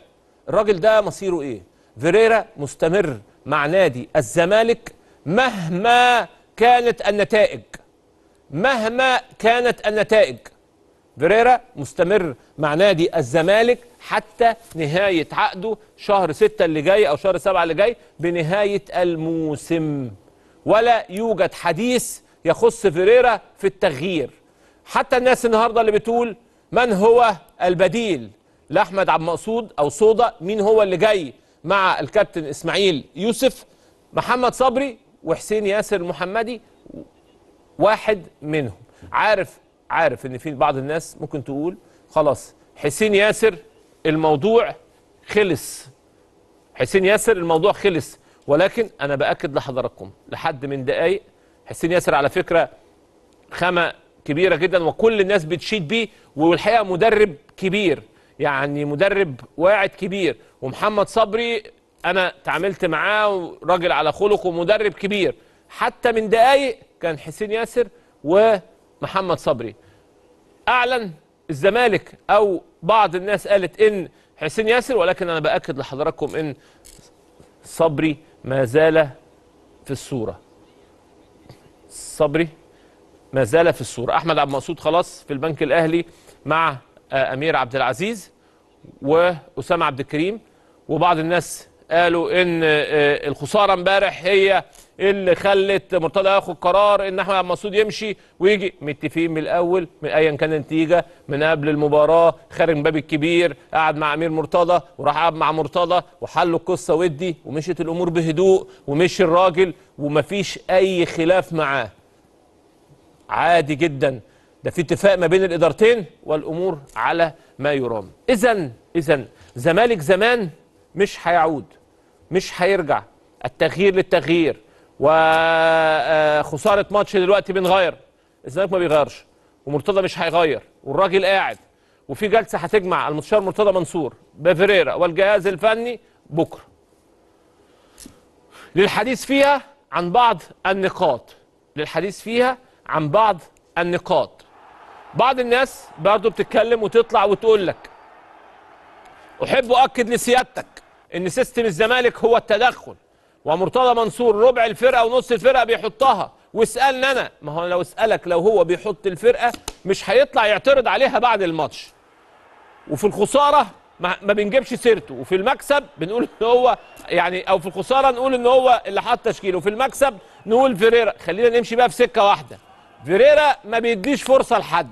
الراجل ده مصيره إيه؟ فيريرا مستمر مع نادي الزمالك مهما كانت النتائج. مهما كانت النتائج. فيريرا مستمر مع نادي الزمالك حتى نهاية عقده شهر ستة اللي جاي أو شهر سبعة اللي جاي بنهاية الموسم. ولا يوجد حديث يخص فيريرا في التغيير. حتى الناس النهارده اللي بتقول من هو البديل؟ لأحمد عبد المقصود أو صودا مين هو اللي جاي مع الكابتن إسماعيل يوسف؟ محمد صبري وحسين ياسر المحمدي واحد منهم. عارف عارف إن في بعض الناس ممكن تقول خلاص حسين ياسر الموضوع خلص. حسين ياسر الموضوع خلص. ولكن أنا بأكد لحضراتكم لحد من دقايق حسين ياسر على فكرة خامة كبيرة جدا وكل الناس بتشيد بيه والحقيقة مدرب كبير يعني مدرب واعد كبير. ومحمد صبري أنا تعاملت معاه راجل على خلق ومدرب كبير. حتى من دقايق كان حسين ياسر ومحمد صبري. أعلن الزمالك أو بعض الناس قالت إن حسين ياسر ولكن أنا بأكد لحضراتكم إن صبري ما زال في الصورة. صبري ما زال في الصورة. أحمد عبد المقصود خلاص في البنك الأهلي مع آه، أمير عبد العزيز وأسامة عبد الكريم. وبعض الناس قالوا إن آه، الخسارة امبارح هي اللي خلت مرتضى ياخد قرار إن أحمد عبد المقصود يمشي ويجي. متفقين من الأول من ايا كان النتيجة من قبل المباراة خارج من باب الكبير قعد مع أمير مرتضى وراح قعد مع مرتضى وحلوا القصة ودي ومشيت الأمور بهدوء ومشي الراجل ومفيش أي خلاف معاه. عادي جدا. ده في اتفاق ما بين الإدارتين والأمور على ما يرام. اذا اذا زمالك زمان مش هيعود مش هيرجع. التغيير للتغيير. وخسارة ماتش دلوقتي بنغير. الزمالك ما بيغيرش ومرتضى مش هيغير والراجل قاعد وفي جلسة هتجمع المستشار مرتضى منصور بفريرا والجهاز الفني بكرة. للحديث فيها عن بعض النقاط للحديث فيها عن بعض النقاط. بعض الناس برضه بتتكلم وتطلع وتقول لك أحب أؤكد لسيادتك إن سيستم الزمالك هو التدخل. ومرتضى منصور ربع الفرقة ونص الفرقة بيحطها. واسألني أنا. ما هو لو اسألك لو هو بيحط الفرقة مش هيطلع يعترض عليها بعد الماتش. وفي الخسارة ما, بنجيبش سيرته. وفي المكسب بنقول إن هو يعني أو في الخسارة نقول إن هو اللي حط تشكيله وفي المكسب نقول فيريرا. خلينا نمشي بقى في سكة واحدة. فيريرا ما بيديش فرصة لحد.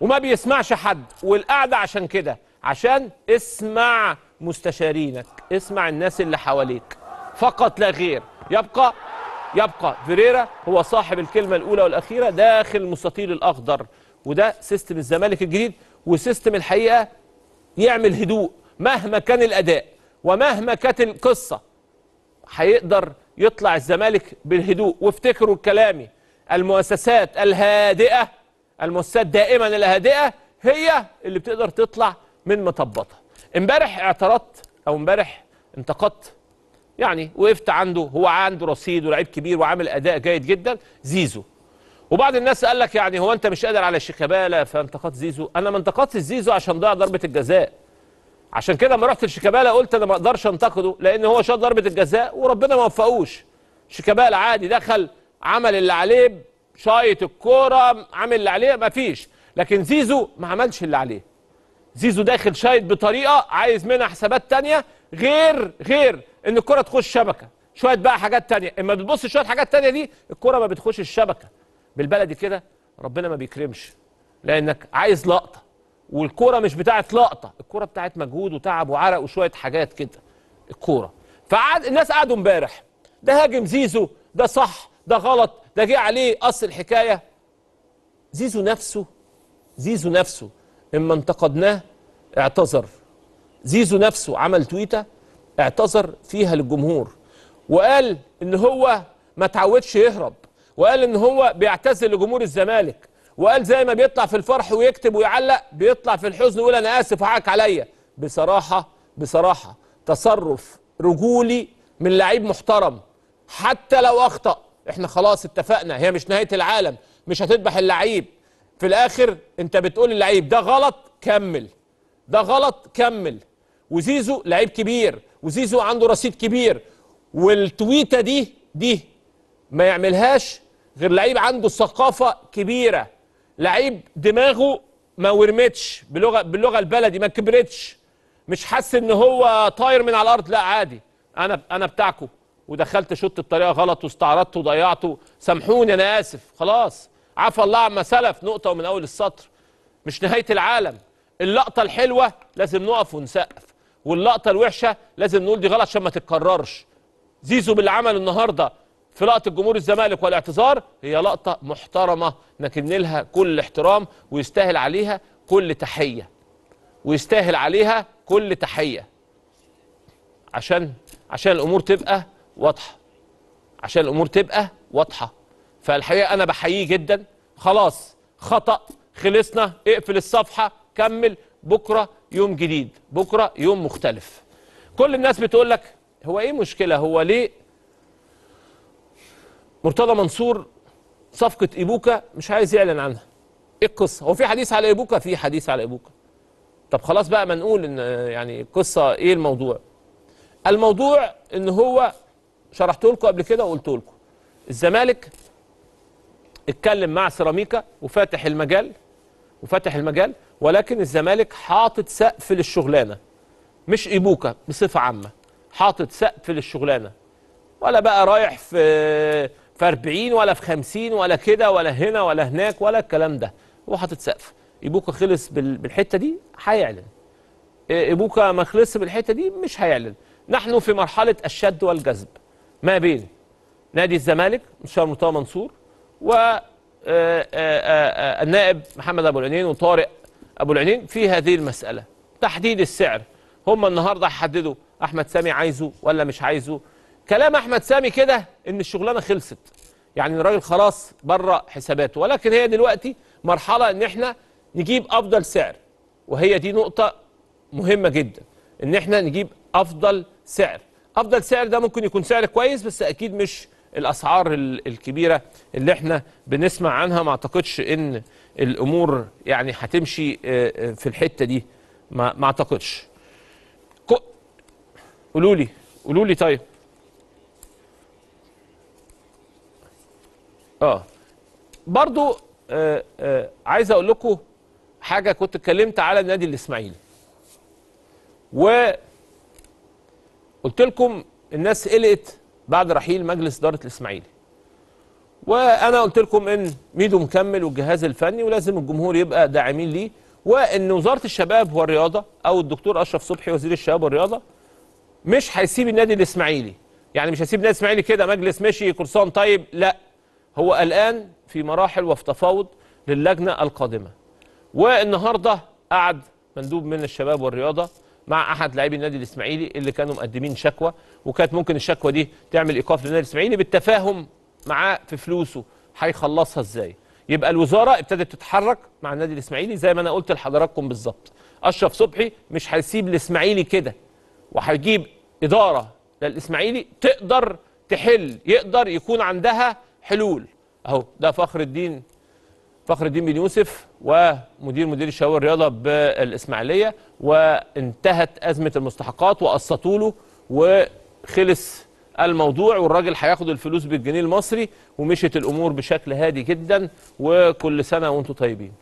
وما بيسمعش حد. والقعدة عشان كده. عشان اسمع مستشارينك. اسمع الناس اللي حواليك. فقط لا غير. يبقى يبقى فيريرا هو صاحب الكلمة الأولى والأخيرة داخل المستطيل الأخضر. وده system الزمالك الجديد و system الحقيقة يعمل هدوء مهما كان الأداء ومهما كانت القصة. هيقدر يطلع الزمالك بالهدوء. وافتكروا كلامي المؤسسات الهادئة المؤسسات دائما الهادئة هي اللي بتقدر تطلع من مطبتها. امبارح اعترضت أو امبارح انتقدت يعني وقفت عنده هو عنده رصيد ولاعيب كبير وعامل أداء جيد جدا زيزو. وبعض الناس قال لك يعني هو أنت مش قادر على شيكابالا فانتقدت زيزو. أنا ما انتقدتش زيزو عشان ضيع ضربة الجزاء. عشان كده لما رحت لشيكابالا قلت أنا ما أقدرش أنتقده لأن هو شاط ضربة الجزاء وربنا ما وفقوش. شيكابالا عادي دخل عمل اللي عليه شايط الكورة عامل اللي عليه ما فيش. لكن زيزو ما عملش اللي عليه. زيزو داخل شايط بطريقة عايز منها حسابات تانية غير غير. إن الكرة تخش شبكة. شوية بقى حاجات تانية. إما بتبص شوية حاجات تانية دي الكرة ما بتخش الشبكة. بالبلدي كده ربنا ما بيكرمش. لأنك عايز لقطة والكوره مش بتاعت لقطة. الكوره بتاعت مجهود وتعب وعرق وشوية حاجات كده. الكورة. فقعد الناس قعدوا امبارح. ده هاجم زيزو ده صح ده غلط ده جه عليه اصل الحكاية. زيزو نفسه زيزو نفسه إما انتقدناه اعتذر. زيزو نفسه عمل تويتة اعتذر فيها للجمهور. وقال إن هو ما تعودش يهرب. وقال إن هو بيعتذر لجمهور الزمالك. وقال زي ما بيطلع في الفرح ويكتب ويعلق بيطلع في الحزن ويقول أنا آسف وحقك عليا. بصراحة بصراحة تصرف رجولي من لعيب محترم. حتى لو أخطأ إحنا خلاص اتفقنا. هي مش نهاية العالم. مش هتذبح اللعيب. في الآخر أنت بتقول اللعيب ده غلط كمل. ده غلط كمل. وزيزو لعيب كبير. وزيزو عنده رصيد كبير والتويتة دي دي ما يعملهاش غير لعيب عنده ثقافة كبيرة. لعيب دماغه ما ورمتش بلغة باللغة البلدي ما كبرتش. مش حاسس إن هو طاير من على الأرض لا عادي. أنا أنا بتاعكم ودخلت شوط الطريقة غلط واستعرضته وضيعته. سامحوني أنا آسف. خلاص. عفى الله عما سلف. نقطة ومن أول السطر. مش نهاية العالم. اللقطة الحلوة لازم نقف ونسقف. واللقطة الوحشة لازم نقول دي غلط عشان ما تتكررش. زيزو باللي النهارده في لقطة جمهور الزمالك والاعتذار هي لقطة محترمة نكن لها كل احترام ويستاهل عليها كل تحية. ويستاهل عليها كل تحية. عشان عشان الأمور تبقى واضحة. عشان الأمور تبقى واضحة. فالحقيقة أنا بحييه جدا. خلاص خطأ خلصنا اقفل الصفحة كمل. بكرة يوم جديد بكرة يوم مختلف. كل الناس بتقول لك هو إيه مشكله هو ليه مرتضى منصور صفقة إيبوكا مش عايز يعلن عنها؟ إيه القصة؟ هو في حديث على إيبوكا؟ في حديث على إيبوكا. طب خلاص بقى ما نقول إن يعني القصة إيه الموضوع؟ الموضوع إن هو شرحت لكم قبل كده وقلت لكم. الزمالك اتكلم مع سيراميكا وفاتح المجال وفاتح المجال ولكن الزمالك حاطط سقف للشغلانة. مش إيبوكا بصفة عامة. حاطط سقف للشغلانة. ولا بقى رايح في في 40 ولا في 50 ولا كده ولا هنا ولا هناك ولا الكلام ده. هو حاطط سقف. إيبوكا خلص بال- بالحتة دي هيعلن. إيبوكا ما خلص بالحتة دي مش هيعلن. نحن في مرحلة الشد والجذب. ما بين نادي الزمالك مستشار مرتضى منصور آه، آه، آه، النائب محمد أبو العينين وطارق أبو العينين في هذه المسألة. تحديد السعر. هم النهارده هيحددوا أحمد سامي عايزه ولا مش عايزه. كلام أحمد سامي كده إن الشغلانة خلصت. يعني الراجل خلاص بره حساباته. ولكن هي دلوقتي مرحلة إن إحنا نجيب أفضل سعر. وهي دي نقطة مهمة جدا. إن إحنا نجيب أفضل سعر. أفضل سعر ده ممكن يكون سعر كويس بس أكيد مش الأسعار ال- الكبيرة اللي إحنا بنسمع عنها. ما أعتقدش إن الأمور يعني هتمشي آه، آه، في الحتة دي. ما ما أعتقدش. قولوا لي قولوا لي طيب. آه. برضو آه آه عايز أقول لكم حاجة. كنت اتكلمت على النادي الإسماعيلي. و قلت لكم الناس قلقت بعد رحيل مجلس إدارة الإسماعيلي. وأنا قلت لكم إن ميدو مكمل والجهاز الفني ولازم الجمهور يبقى داعمين ليه. وإن وزارة الشباب والرياضة أو الدكتور أشرف صبحي وزير الشباب والرياضة مش هيسيب النادي الإسماعيلي. يعني مش هيسيب النادي الإسماعيلي كده مجلس مشي كرسان طيب لا. هو الآن في مراحل وفي تفاوض للجنة القادمة. والنهاردة قعد مندوب من الشباب والرياضة مع أحد لاعبي النادي الإسماعيلي اللي كانوا مقدمين شكوى وكانت ممكن الشكوى دي تعمل إيقاف للنادي الإسماعيلي بالتفاهم معاه في فلوسه هيخلصها إزاي؟ يبقى الوزارة ابتدت تتحرك مع النادي الإسماعيلي زي ما أنا قلت لحضراتكم بالظبط. أشرف صبحي مش هيسيب الإسماعيلي كده وهيجيب إدارة للإسماعيلي تقدر تحل يقدر يكون عندها حلول. أهو ده فخر الدين فخر الدين بن يوسف ومدير مدير الشباب والرياضة بالإسماعيلية وانتهت أزمة المستحقات وقسطوا له وخلص الموضوع والراجل هياخد الفلوس بالجنيه المصري ومشيت الأمور بشكل هادي جدا وكل سنة وأنتم طيبين.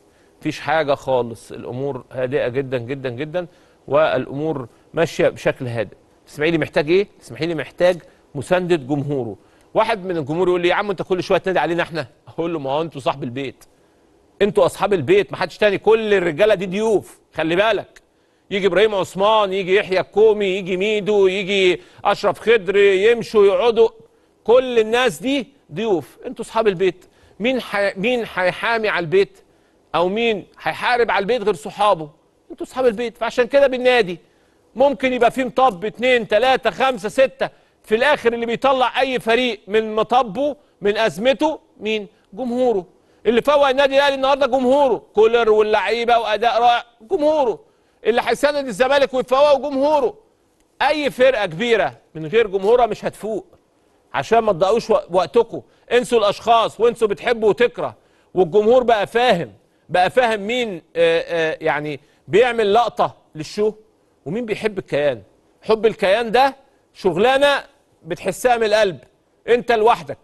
مفيش حاجة خالص الأمور هادئة جدا جدا جدا والأمور ماشية بشكل هادئ. الاسماعيلي محتاج إيه؟ الاسماعيلي محتاج مساندة جمهوره. واحد من الجمهور يقول لي يا عم أنت كل شوية تنادي علينا إحنا. أقول له ما هو أنتوا صاحب البيت. أنتوا أصحاب البيت ما حدش تاني. كل الرجالة دي ضيوف. خلي بالك. يجي إبراهيم عثمان يجي يحيى الكومي يجي ميدو يجي أشرف خضري يمشوا يقعدوا. كل الناس دي ضيوف. أنتوا أصحاب البيت. مين حي... مين هيحامي على البيت؟ أو مين هيحارب على البيت غير صحابه؟ أنتوا أصحاب البيت. فعشان كده بالنادي. ممكن يبقى فيه مطب اتنين تلاتة خمسة ستة. في الآخر اللي بيطلع أي فريق من مطبه من أزمته مين؟ جمهوره. اللي فوق النادي الأهلي النهارده جمهوره. كولر واللعيبة وأداء رائع. جمهوره. اللي هيساند الزمالك ويفوق جمهوره. أي فرقة كبيرة من غير جمهورها مش هتفوق. عشان ما تضيعوش وق- وقتكم. انسوا الأشخاص وانسوا بتحبوا وتكره. والجمهور بقى فاهم. بقى فاهم مين آه، آه، يعني بيعمل لقطة للشو ومين بيحب الكيان. حب الكيان ده شغلانة بتحسها من القلب. انت لوحدك.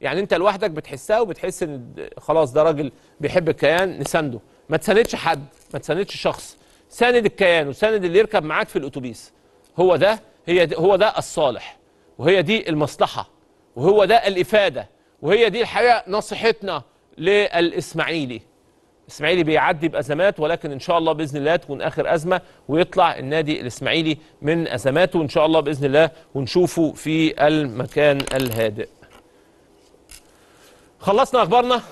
يعني انت لوحدك بتحسها وبتحس إن خلاص ده راجل بيحب الكيان. نسانده. ما تساندش حد. ما تساندش شخص. ساند الكيان وساند اللي يركب معاك في الأتوبيس. هو ده هي دي هو ده الصالح وهي دي المصلحة وهو ده الإفادة وهي دي الحقيقة نصيحتنا للإسماعيلي. الاسماعيلي بيعدي بأزمات ولكن إن شاء الله بإذن الله تكون آخر أزمة ويطلع النادي الإسماعيلي من أزماته. إن شاء الله بإذن الله ونشوفه في المكان الهادئ. خلصنا أخبارنا؟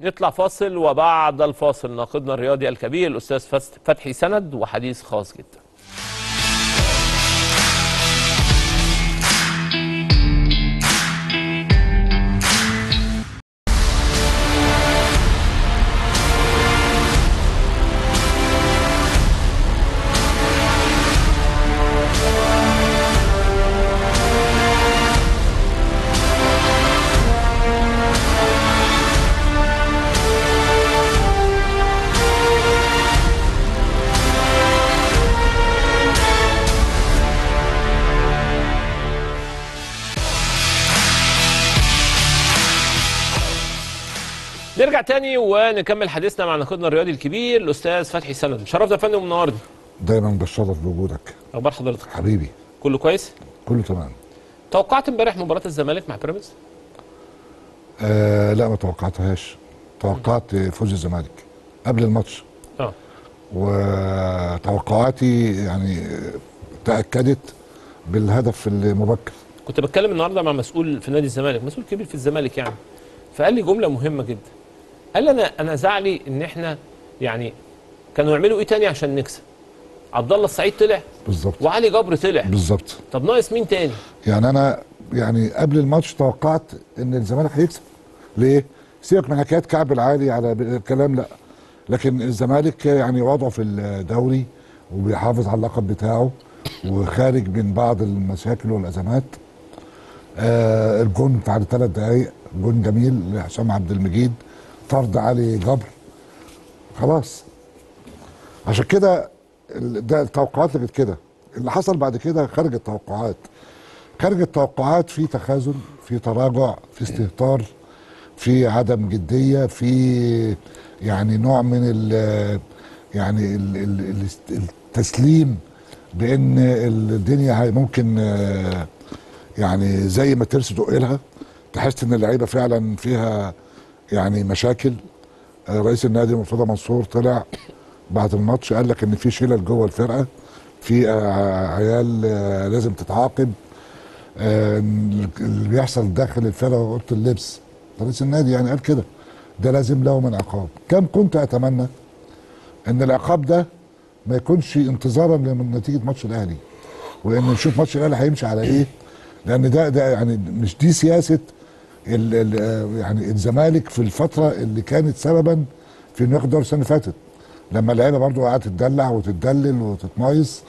نطلع فاصل وبعد الفاصل ناقدنا الرياضي الكبير الأستاذ فتحي سند وحديث خاص جدا. تاني ونكمل حديثنا مع ناقدنا الرياضي الكبير الأستاذ فتحي سند شرفنا يا فندم ومنورنا دايما بتشرف بوجودك. أخبار حضرتك؟ حبيبي. كله كويس؟ كله تمام. توقعت امبارح مباراة الزمالك مع بيراميدز؟ آه لا ما توقعتهاش. توقعت فوز الزمالك قبل الماتش. آه. وتوقعاتي يعني تأكدت بالهدف المبكر. كنت بتكلم النهارده مع مسؤول في نادي الزمالك مسؤول كبير في الزمالك يعني. فقال لي جملة مهمة جدا. قال لي أنا أنا زعلي إن إحنا يعني كانوا يعملوا إيه تاني عشان نكسب؟ عبد الله السعيد طلع بالظبط. وعلي جبر طلع. بالظبط. طب ناقص مين تاني؟ يعني أنا يعني قبل الماتش توقعت إن الزمالك هيكسب. ليه؟ سيبك من حكايات كعب العالي على ب- كلام لا. لكن الزمالك يعني وضعه في الدوري وبيحافظ على اللقب بتاعه وخارج من بعض المشاكل والأزمات. آه الجون بعد ثلاث دقائق جون جميل لحسام عبد المجيد. طرد علي جبر. خلاص. عشان كده ده التوقعات اللي كده. اللي حصل بعد كده خارج التوقعات. خارج التوقعات في تخاذل في تراجع في استهتار في عدم جدية في يعني نوع من ال يعني ال ال ال التسليم بإن الدنيا هي- ممكن آه، يعني زي ما ترسي تقلها تحس إن اللعيبة فعلا فيها يعني مشاكل. آه، رئيس النادي مرتضى منصور طلع بعد الماتش قال لك إن في شلل جوه الفرقة في آه، عيال آه، لازم تتعاقب. اللي بيحصل داخل الفرقة واوضه اللبس. رئيس النادي يعني قال كده. ده لازم له من عقاب. كم كنت أتمنى إن العقاب ده ما يكونش انتظارا لنتيجة ماتش الأهلي وإن نشوف ماتش الأهلي هيمشي على إيه؟ لأن ده ده يعني مش دي سياسة ال ال آه، يعني الزمالك في الفترة اللي كانت سببا في إنه ياخد دوري السنة اللي فاتت. لما اللعيبة برضو قعدت تدلع وتتدلل وتتمايص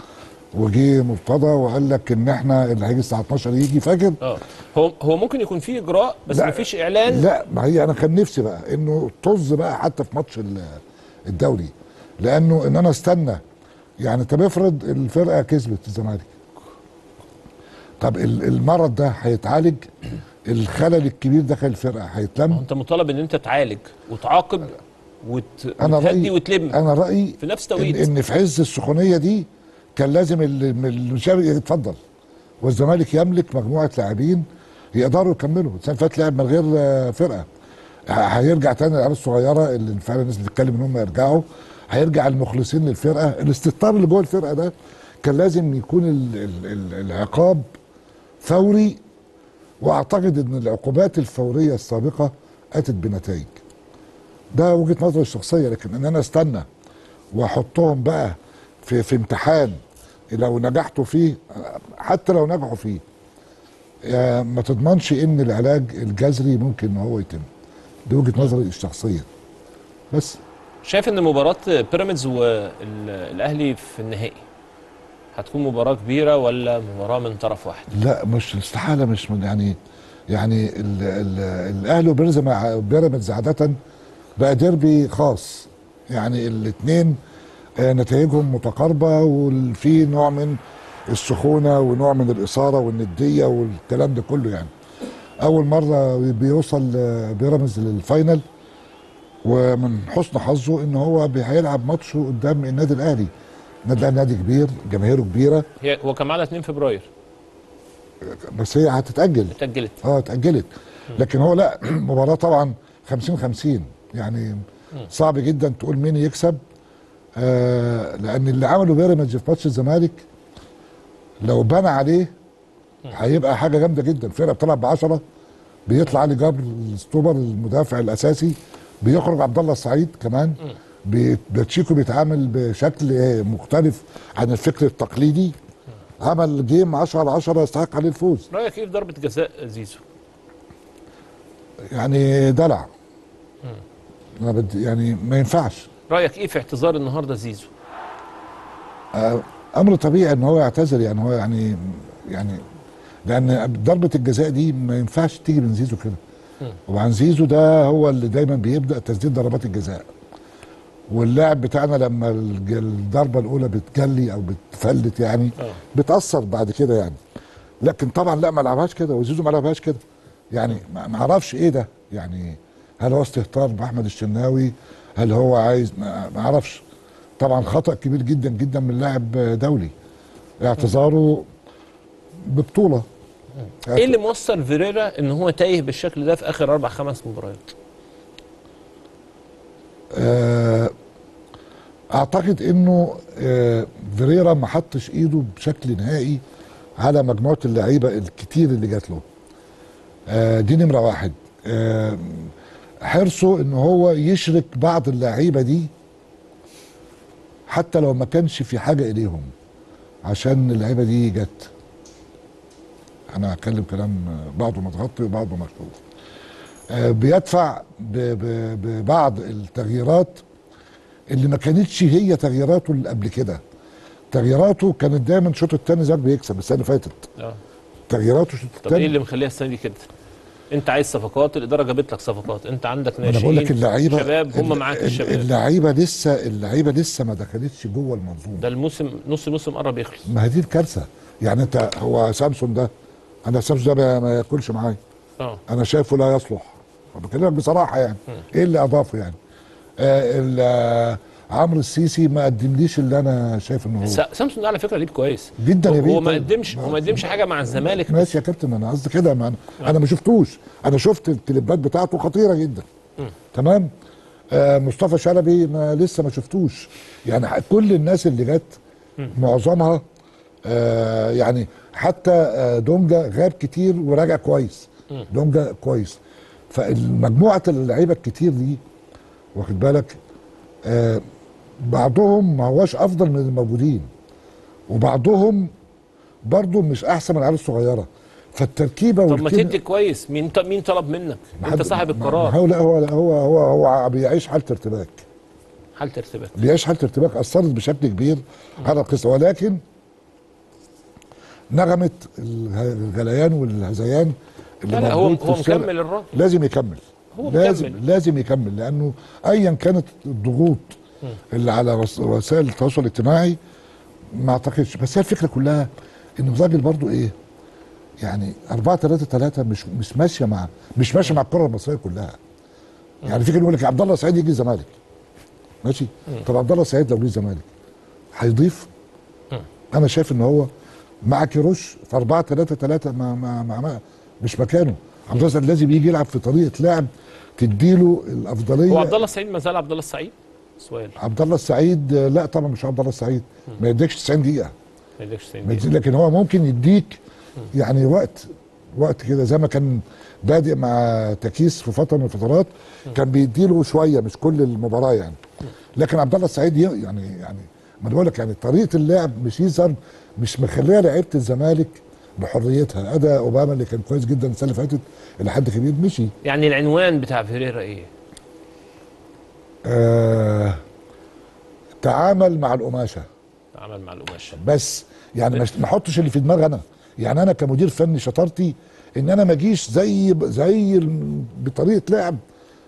وجي مرتضى وقال لك إن إحنا اللي هيجي الساعة 12 يجي فاكر آه. هو هو ممكن يكون في إجراء بس لا. مفيش إعلان؟ لا ما هي أنا كان نفسي بقى إنه طز بقى حتى في ماتش ال- الدوري. لأنه إن أنا استنى. يعني طب افرض الفرقة كسبت الزمالك. طب ال- المرض ده هيتعالج؟ الخلل الكبير داخل الفرقة هيتلم. انت مطالب ان انت تعالج وتعاقب وت... وتهدي رأيي وتلم أنا رأيي في نفس إن, توقيت. ان في عز السخونية دي كان لازم عارف يتفضل. والزمالك يملك مجموعة لاعبين يقدروا يكملوا. السنة اللي فاتت لعب من غير فرقة. هيرجع تاني العيال الصغيرة اللي فعلا الناس بتتكلم إن هم يرجعوا. هيرجع المخلصين للفرقة. الاستهتار اللي جوه الفرقة ده كان لازم يكون ال ال ال العقاب فوري واعتقد إن العقوبات الفورية السابقة أتت بنتائج. ده وجهة نظري الشخصية لكن إن أنا أستنى وأحطهم بقى في في امتحان لو نجحتوا فيه حتى لو نجحوا فيه ما تضمنش إن العلاج الجذري ممكن إن هو يتم. دي وجهة نظري الشخصية. بس. شايف إن مباراة بيراميدز والأهلي في النهائي هتكون مباراة كبيرة ولا مباراة من طرف واحد؟ لا مش استحالة مش من يعني يعني ال- ال- الأهلي وبيراميدز مع بيراميدز عادة بقى ديربي خاص. يعني الاثنين نتائجهم متقاربة وفي نوع من السخونة ونوع من الإثارة والندية والكلام ده كله يعني. أول مرة بيوصل آه، بيراميدز للفاينل ومن حسن حظه إن هو هيلعب ماتشه قدام النادي الأهلي. الاهلي نادي كبير جماهيره كبيرة. هي هو كان معانا 2 فبراير. بس هي هتتأجل. اتأجلت. آه اتأجلت. لكن هو لا مباراة طبعا 50 50 يعني صعب جدا تقول مين يكسب. آه لأن اللي عمله بيراميدز في ماتش الزمالك لو بنى عليه هيبقى حاجة جامدة جدا. فرقة بتلعب ب 10 بيطلع علي جبر الستوبر المدافع الأساسي بيخرج عبد الله السعيد كمان. باتشيكو بيتعامل بشكل مختلف عن الفكر التقليدي. عمل جيم 10 على 10 يستحق عليه الفوز. رأيك إيه في ضربة جزاء زيزو؟ يعني دلع. أنا بدي يعني ما ينفعش. رأيك إيه في اعتذار النهارده زيزو؟ آه، أمر طبيعي إن هو يعتذر يعني هو يعني يعني لأن ضربة الجزاء دي ما ينفعش تيجي من زيزو كده. وعن زيزو ده هو اللي دايما بيبدأ تسديد ضربات الجزاء. واللاعب بتاعنا لما الضربة الأولى بتجلي أو بتفلت يعني آه. بتأثر بعد كده يعني. لكن طبعا لا ما لعبهاش كده وزيزو ما لعبهاش كده. يعني ما أعرفش إيه ده. يعني هل هو استهتار بأحمد الشناوي؟ هل هو عايز؟ ما أعرفش. طبعا خطأ كبير جدا جدا من لاعب دولي. اعتذاره ببطولة. إيه اللي موصل فيريرا إن هو تايه بالشكل ده في آخر أربع خمس مباريات؟ أعتقد إنه آه، فيريرا ما حطش إيده بشكل نهائي على مجموعة اللعيبة الكتير اللي جات له. آه، دي نمرة واحد. آه، حرصه إن هو يشرك بعض اللعيبة دي حتى لو ما كانش في حاجة اليهم عشان اللعيبة دي جت. أنا هتكلم كلام بعضه متغطي وبعضه مكتوب. آه، بيدفع ب- ب- ببعض التغييرات اللي ما كانتش هي تغييراته اللي قبل كده. تغييراته كانت دايما الشوط الثاني زاك بيكسب السنة اللي فاتت. آه. تغييراته الشوط طب إيه الثاني اللي مخليها السنة دي كده؟ أنت عايز صفقات؟ الإدارة جابت لك صفقات. أنت عندك أنا بقول لك ناشئين اللعيبه شباب هم معاك الشباب. اللعيبة لسه اللعيبة لسه ما دخلتش جوه المنظومة. ده الموسم نص الموسم قرب يخلص. ما هي دي الكارثة. يعني انت هو سامسون ده أنا سامسون ده ما ياكلش معايا. آه. أنا شايفه لا يصلح. بكلمك بصراحة يعني إيه اللي أضافه يعني؟ آه آه، عمرو السيسي ما قدمليش اللي أنا شايف إنه هو. سامسون ده على فكرة لعيب كويس. جدا يا بيه هو ما. قدمش هو ما قدمش حاجة مع الزمالك. ماشي يا كابتن أنا قصدي كده أنا, أنا ما شفتوش. أنا شفت الكليبات بتاعته خطيرة جدا. تمام؟ آه مصطفى شلبي ما لسه ما شفتوش. يعني كل الناس اللي جت معظمها آه يعني حتى آه دونجا غاب كتير وراجع كويس. دونجا كويس. فالمجموعة اللعيبة الكتير دي واخد بالك آه بعضهم ما هوش أفضل من الموجودين وبعضهم برضه مش أحسن من العيال الصغيرة. فالتركيبة طب ما تدي كويس. مين مين طلب منك؟ انت صاحب القرار. هو لا هو هو هو هو بيعيش حالة ارتباك. حالة ارتباك. بيعيش حالة ارتباك أثرت بشكل كبير على القصة. ولكن نغمة الغ- الغليان والهذيان اللي لا هو هو مكمل الراجل لازم يكمل. هو لازم مكمل. لازم يكمل لأنه ايا كانت الضغوط اللي على وس- وسائل التواصل الاجتماعي ما أعتقدش. بس هي الفكرة كلها إن الراجل برضو إيه؟ يعني 4 3 3 مش مش ماشية مع مش ماشية مع الكرة المصرية كلها. يعني فكرة يقول لك عبد الله السعيد يجي الزمالك. ماشي؟ طب عبد الله السعيد لو جه الزمالك هيضيف؟ أنا شايف إن هو مع كيروش في 4 3 3 ما ما ما ما مش مكانه. عبد الله السعيد لازم يجي يلعب في طريقة لعب تديله الأفضلية. هو عبد الله السعيد ما زال عبد الله السعيد سؤال. عبد الله السعيد لا طبعا مش عبد الله السعيد ما يديكش 90 دقيقة. ما يديكش سعيد ما يديك- لكن هو ممكن يديك يعني وقت وقت كده. زي ما كان بادئ مع تكيس في فترة من الفترات كان بيديله شوية مش كل المباراة يعني. لكن عبد الله السعيد يعني يعني ما بقول لك يعني طريقة اللعب مش يظهر مش مخليه لعيبة الزمالك بحريتها. أداء أوباما اللي كان كويس جدا السنة اللي فاتت إلى حد كبير مشي. يعني العنوان بتاع فيريرا إيه؟ آه تعامل مع القماشة. عمل مع القماشة. بس يعني ما احطش اللي في دماغي أنا. يعني أنا كمدير فني شطارتي إن أنا ما أجيش زي زي بطريقة لعب.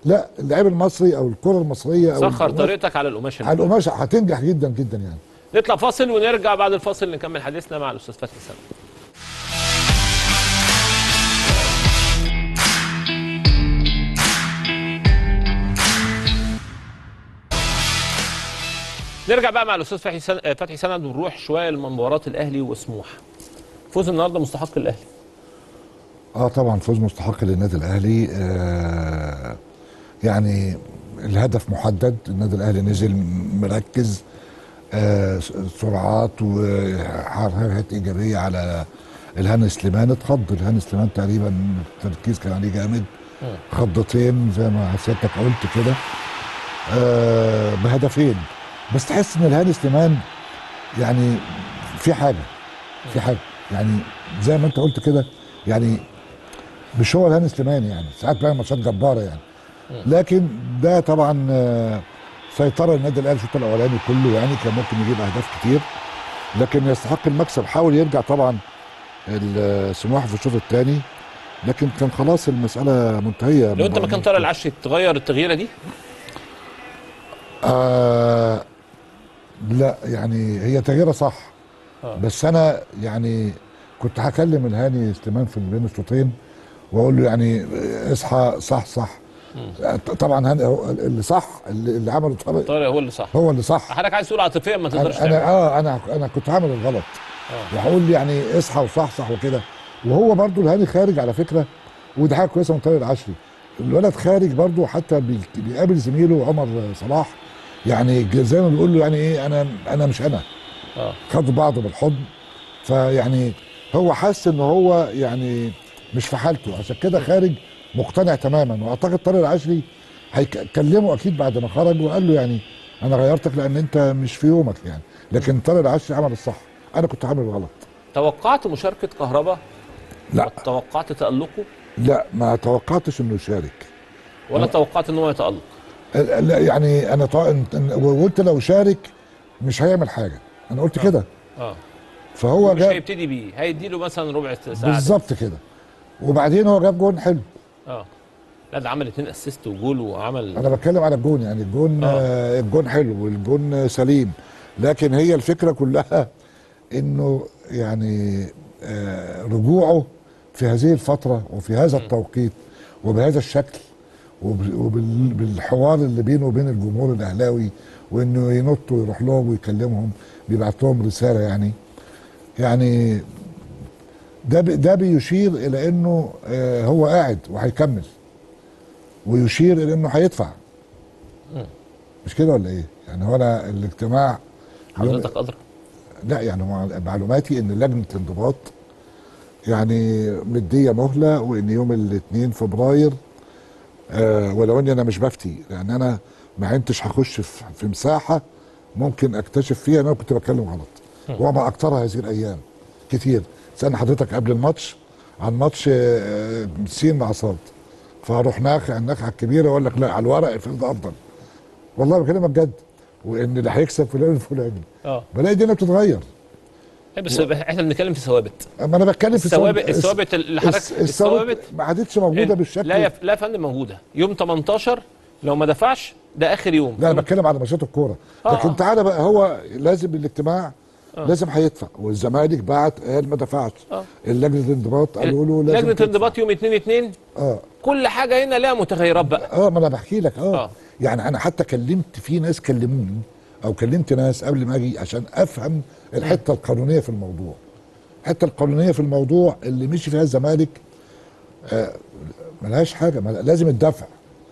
لا اللعيب المصري أو الكرة المصرية أو سخر طريقتك على القماشة. على القماشة. هتنجح جدا جدا يعني. نطلع فاصل ونرجع بعد الفاصل نكمل حديثنا مع الأستاذ فتحي سامي نرجع بقى مع الأستاذ فتحي سن- آه، فتحي سند ونروح شوية لمباراه الأهلي وسموحة. فوز النهارده مستحق الأهلي. آه طبعا فوز مستحق للنادي الأهلي. آه يعني الهدف محدد. النادي الأهلي نزل مركز. آه سرعات وحركات إيجابية على الهاني سليمان. اتخض. الهاني سليمان تقريبا التركيز كان عليه جامد. خضتين زي ما سيادتك قلت كده. آه بهدفين. بس تحس إن الهاني سليمان يعني في حاجة في حاجة. يعني زي ما أنت قلت كده يعني مش هو الهاني سليمان يعني. ساعات بيعمل ماتشات جبارة يعني. لكن ده طبعا آه، سيطرة النادي الأهلي الشوط الأولاني كله يعني. كان ممكن يجيب أهداف كتير. لكن يستحق المكسب. حاول يرجع طبعا السموحه في الشوط الثاني لكن كان خلاص المسألة منتهية. لو أنت مكان طارق العشري تغير التغييرة دي؟ آه لا يعني هي تغييره صح. آه. بس أنا يعني كنت هكلم الهاني سليمان في بين الشوطين وأقول له يعني اصحى صح صح. طبعا هاني هو اللي صح اللي اللي عمله طارق. طارق هو اللي صح. هو اللي صح. حضرتك عايز تقول عاطفيا ما تقدرش أنا, أنا آه أنا أنا كنت عامل الغلط. وهقول لي يعني اصحى وصحصح وكده. وهو برضو الهاني خارج على فكرة ودي حاجة كويسة من طارق العشري. الولد خارج برضو حتى بي- بيقابل زميله عمر صلاح. يعني زي ما بيقول له يعني إيه أنا أنا مش أنا. آه. خدوا بعض بالحضن. فيعني هو حس إن هو يعني مش في حالته. عشان كده خارج مقتنع تماما. وأعتقد طارق العشري هيكلمه أكيد بعد ما خرج وقال له يعني أنا غيرتك لأن أنت مش في يومك يعني. لكن طارق العشري عمل الصح. أنا كنت عامل غلط. توقعت مشاركة كهربا؟ لا. توقعت تألقه؟ لا ما توقعتش إنه يشارك. ولا توقعت إن هو يتألق؟ لا يعني أنا طا... وقلت لو شارك مش هيعمل حاجة. أنا قلت كده. آه. فهو مش جاب هيبتدي بيه. هيدي له مثلا ربع ساعة بالظبط كده. وبعدين هو جاب جون حلو. آه. لا ده عمل اتنين اسيست وجول وعمل أنا بتكلم على الجون يعني الجون آه. آه. الجون حلو والجون سليم. لكن هي الفكرة كلها إنه يعني آه رجوعه في هذه الفترة وفي هذا التوقيت وبهذا الشكل وبالحوار اللي بينه وبين الجمهور الأهلاوي وإنه ينط ويروح لهم ويكلمهم بيبعت لهم رسالة يعني. يعني ده ده بيشير إلى إنه آه هو قاعد وهيكمل ويشير إلى إنه هيدفع. مش كده ولا إيه؟ يعني هو أنا الاجتماع حضرتك ادرى لا يعني مع- معلوماتي إن لجنة الانضباط يعني مدية مهلة وإن يوم الاثنين فبراير آه ولو إني أنا مش بفتي لأن أنا ما عدتش هخش في مساحة ممكن أكتشف فيها إن أنا كنت بتكلم غلط. وما اكثرها هذه الأيام كتير. سالني حضرتك قبل الماتش عن ماتش آه، سين مع صاد فأروح ناخع النخعه الكبيرة أقول لك لا على الورق الفريق ده افضل والله بكلمك جد وإن اللي هيكسب فلان الفلاني آه. بلاقي الدنيا بتتغير. إيه بس إحنا بنتكلم في ثوابت. أما أنا بتكلم في الثوابت الثوابت اللي حضرتك الثوابت ما عادتش موجودة بالشكل لا يا لا يا فندم موجودة. يوم 18 لو ما دفعش ده آخر يوم. لا أنا بتكلم على ماتشات الكورة. آه، لكن آه. تعالى بقى هو لازم الاجتماع لازم هيدفع. والزمالك بعت قال ما دفعش. آه. اللجنة الانضباط قالوا له لازم لجنه. الانضباط يوم 2 2 آه. كل حاجة هنا لها متغيرات بقى. آه ما أنا بحكي لك. آه, آه. يعني أنا حتى كلمت في ناس كلموني. أو كلمت ناس قبل ما أجي عشان أفهم الحتة القانونية في الموضوع. الحتة القانونية في الموضوع اللي مشي فيها الزمالك آه ملهاش حاجة. لازم الدفع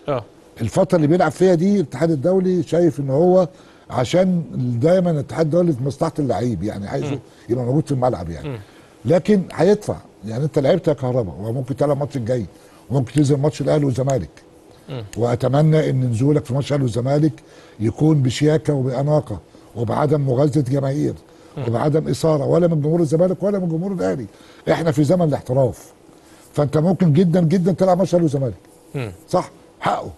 آه. الفترة اللي بيلعب فيها دي الاتحاد الدولي شايف إن هو عشان دايما الاتحاد الدولي في مصلحة اللعيب يعني عايزه يبقى موجود في الملعب يعني. لكن هيدفع. يعني أنت لعبت يا كهرباء وممكن تلعب الماتش الجاي وممكن تنزل ماتش الأهلي والزمالك. وأتمنى إن نزولك في ماتش الاهلي والزمالك يكون بشياكة وبأناقة وبعدم مغازلة جماهير وبعدم إثارة ولا من جمهور الزمالك ولا من جمهور الأهلي. إحنا في زمن الاحتراف. فأنت ممكن جدا جدا تلعب ماتش الاهلي والزمالك صح؟ حقه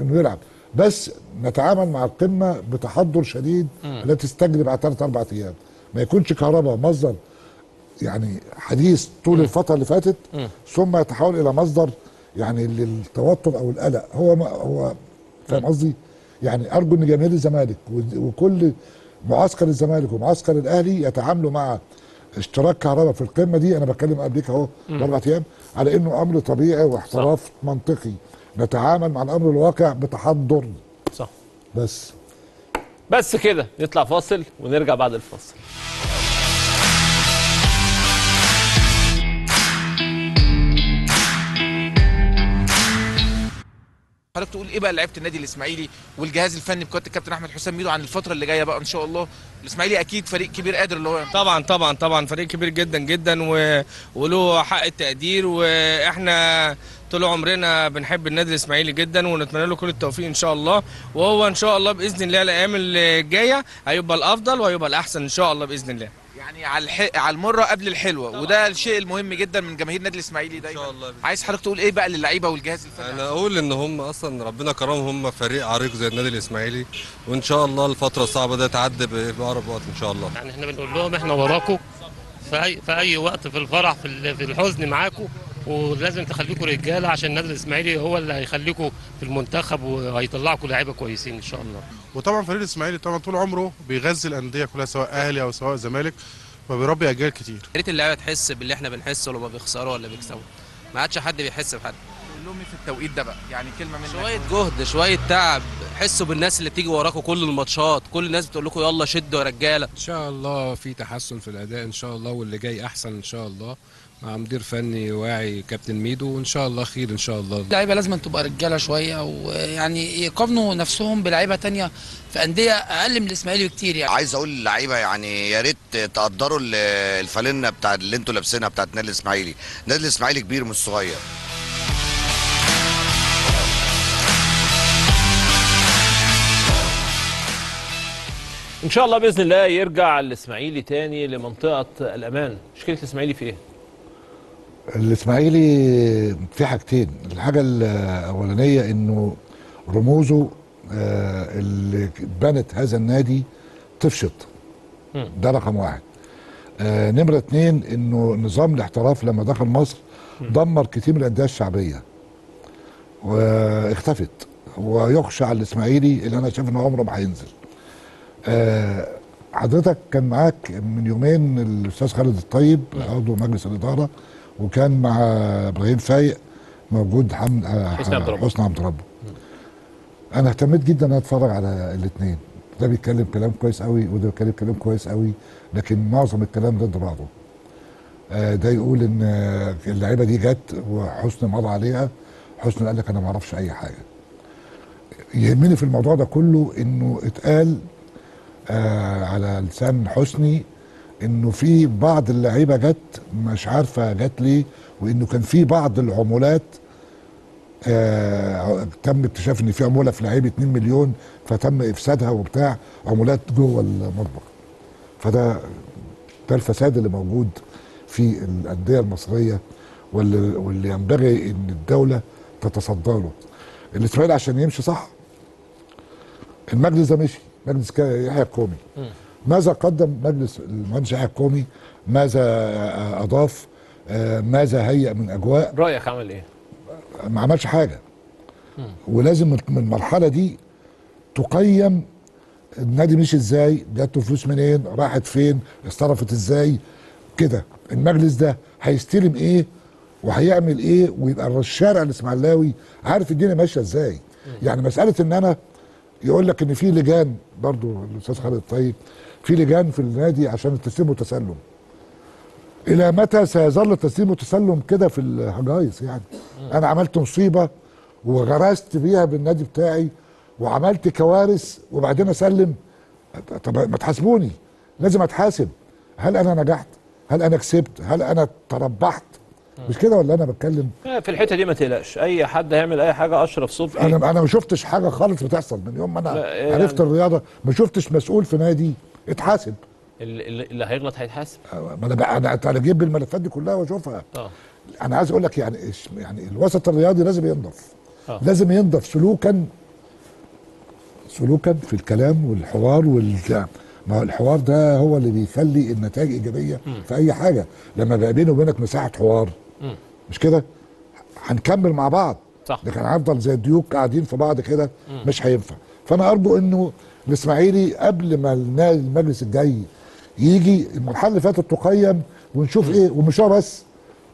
إنه يلعب. بس نتعامل مع القمة بتحضر شديد لا تستجلب على ثلاث أربع أيام. ما يكونش كهرباء مصدر يعني حديث طول الفترة اللي فاتت ثم يتحول إلى مصدر يعني للتوتر أو القلق هو ما هو فاهم قصدي؟ يعني أرجو إن جماهير الزمالك وكل معسكر الزمالك ومعسكر الأهلي يتعاملوا مع اشتراك كهرباء في القمة دي أنا بتكلم قبليك أهو بأربع أيام على إنه أمر طبيعي واحتراف منطقي. نتعامل مع الأمر الواقع بتحضر. صح. بس. بس كده نطلع فاصل ونرجع بعد الفاصل. حضرتك تقول إيه بقى لعيبة النادي الإسماعيلي والجهاز الفني بقياده الكابتن أحمد حسام ميدو عن الفترة اللي جاية بقى إن شاء الله؟ الإسماعيلي أكيد فريق كبير قادر اللي هو طبعا طبعا طبعا فريق كبير جدا جدا و... وله حق التقدير وإحنا طول عمرنا بنحب النادي الإسماعيلي جدا ونتمنى له كل التوفيق إن شاء الله. وهو إن شاء الله بإذن الله الأيام الجايه هيبقى الأفضل وهيبقى الأحسن إن شاء الله بإذن الله. يعني على الح... على المرة قبل الحلوة وده الشيء المهم جدا من جماهير النادي الإسماعيلي دايما شاء الله. عايز حضرتك تقول إيه بقى للعيبة والجهاز الفني؟ أنا أقول إن هم أصلا ربنا كرمهم هم فريق عريق زي النادي الإسماعيلي وإن شاء الله الفترة الصعبة دي تعدي بأقرب وقت إن شاء الله. يعني إحنا بنقول لهم إحنا وراكم في اي في أي وقت في الفرح في ال- في الحزن معاكم. ولازم تخليكم رجالة عشان النادي الإسماعيلي هو اللي هيخليكم في المنتخب وهيطلعكم لعيبه كويسين إن شاء الله. وطبعا فريق الإسماعيلي طبعا طول عمره بيغذي الأندية كلها سواء أهلي أو سواء زمالك فبيربي أجيال كتير. يا ريت اللعيبة تحس باللي إحنا بنحسه لما بيخسروا ولا بيكسبوا ما عادش حد بيحس بحد. قول لهم إيه في التوقيت ده بقى؟ يعني كلمة منك. شوية جهد شوية تعب. حسوا بالناس اللي بتيجي وراكم كل الماتشات. كل الناس بتقول لكم يلا شدوا يا رجالة. إن شاء الله في تحسن في الأداء إن شاء الله واللي جاي أحسن إن شاء الله. مع مدير فني واعي كابتن ميدو وإن شاء الله خير إن شاء الله. اللعيبه لازم تبقى رجالة شوية ويعني يقارنوا نفسهم بلعيبة تانية في أندية أقل من الإسماعيلي بكثير يعني. عايز أقول للعيبة يعني يا ريت تقدروا الفالنه بتاع اللي أنتوا لابسينها بتاعت نادي الإسماعيلي. نادي الإسماعيلي كبير مش صغير. إن شاء الله بإذن الله يرجع الإسماعيلي تاني لمنطقة الأمان. مشكلة الإسماعيلي في إيه؟ الإسماعيلي في حاجتين. الحاجة الأولانية إنه رموزه آه، اللي بنت هذا النادي مم. ده رقم واحد. آه، نمرة اتنين إنه نظام الاحتراف لما دخل مصر دمر كتير من الأندية الشعبية واختفت ويخشى على الإسماعيلي اللي أنا شايف إنه عمره ما هينزل. آه، حضرتك كان معاك من يومين الأستاذ خالد الطيب عضو مجلس الإدارة. وكان مع إبراهيم فايق موجود حمد آه، حسني عبد ربه. حسني عبد ربه. أنا اهتميت جدا إن أتفرج على الاثنين ده بيتكلم كلام كويس قوي وده بيتكلم كلام كويس قوي لكن معظم الكلام ضد بعضه. آه، ده يقول إن آه، اللعيبة دي جت وحسني مضى عليها. حسني قال لك أنا ما أعرفش أي حاجة. يهمني في الموضوع ده كله إنه اتقال آه على لسان حسني إنه في بعض اللعيبة جت مش عارفة جت ليه وإنه كان في بعض العمولات آه تم اكتشاف إن في عمولة في لعيب 2 مليون فتم إفسادها وبتاع عمولات جوه المطبخ. فده ده الفساد اللي موجود في الأندية المصرية واللي, واللي ينبغي إن الدولة تتصدى له الإسرائيلي عشان يمشي صح؟ المجلس ده مشي مجلس يحيى القومي ماذا قدم مجلس المهندس يحيى القومي؟ ماذا أضاف؟ آه، ماذا هيأ من أجواء؟ رأيك عمل إيه؟ ما عملش حاجة. ولازم من المرحلة دي تقيم النادي مشي إزاي جات له فلوس منين راحت فين اصطرفت إزاي كده. المجلس ده هيستلم إيه وهيعمل إيه ويبقى الشارع الإسماعيلاوي عارف الدنيا ماشية إزاي. يعني مسألة إن أنا يقول لك إن في لجان برضو الأستاذ خالد الطيب في لجان في النادي عشان التسليم والتسلم. إلى متى سيظل التسليم والتسلم كده في الهجايز يعني؟ أنا عملت مصيبة وغرست بيها بالنادي بتاعي وعملت كوارث وبعدين أسلم. طب ما تحاسبوني لازم أتحاسب. هل أنا نجحت؟ هل أنا كسبت؟ هل أنا تربحت؟ مش كده ولا أنا بتكلم؟ في الحتة دي ما تقلقش. أي حد هيعمل أي حاجة أشرف صبحي. أنا أنا ما شفتش حاجة خالص بتحصل من يوم ما أنا لا، يعني- عرفت الرياضة. ما شفتش مسؤول في نادي. اتحاسب. اللي, هيغلط هيتحاسب. ما أنا أنا أجيب الملفات دي كلها وأشوفها. آه. أنا عايز أقول لك يعني إيش- يعني الوسط الرياضي لازم ينضف. آه. لازم ينضف سلوكا سلوكا في الكلام والحوار وال ما هو الحوار ده هو اللي بيخلي النتائج إيجابية مم. في أي حاجة. لما بقى بيني وبينك مساحة حوار. مم. مش كده؟ هنكمل مع بعض. صح. لكن هنفضل زي الديوك قاعدين في بعض كده. مش هينفع. فأنا أرجو إنه الإسماعيلي قبل ما المجلس الجاي يجي المرحلة اللي فاتت تقيم ونشوف إيه ومش بس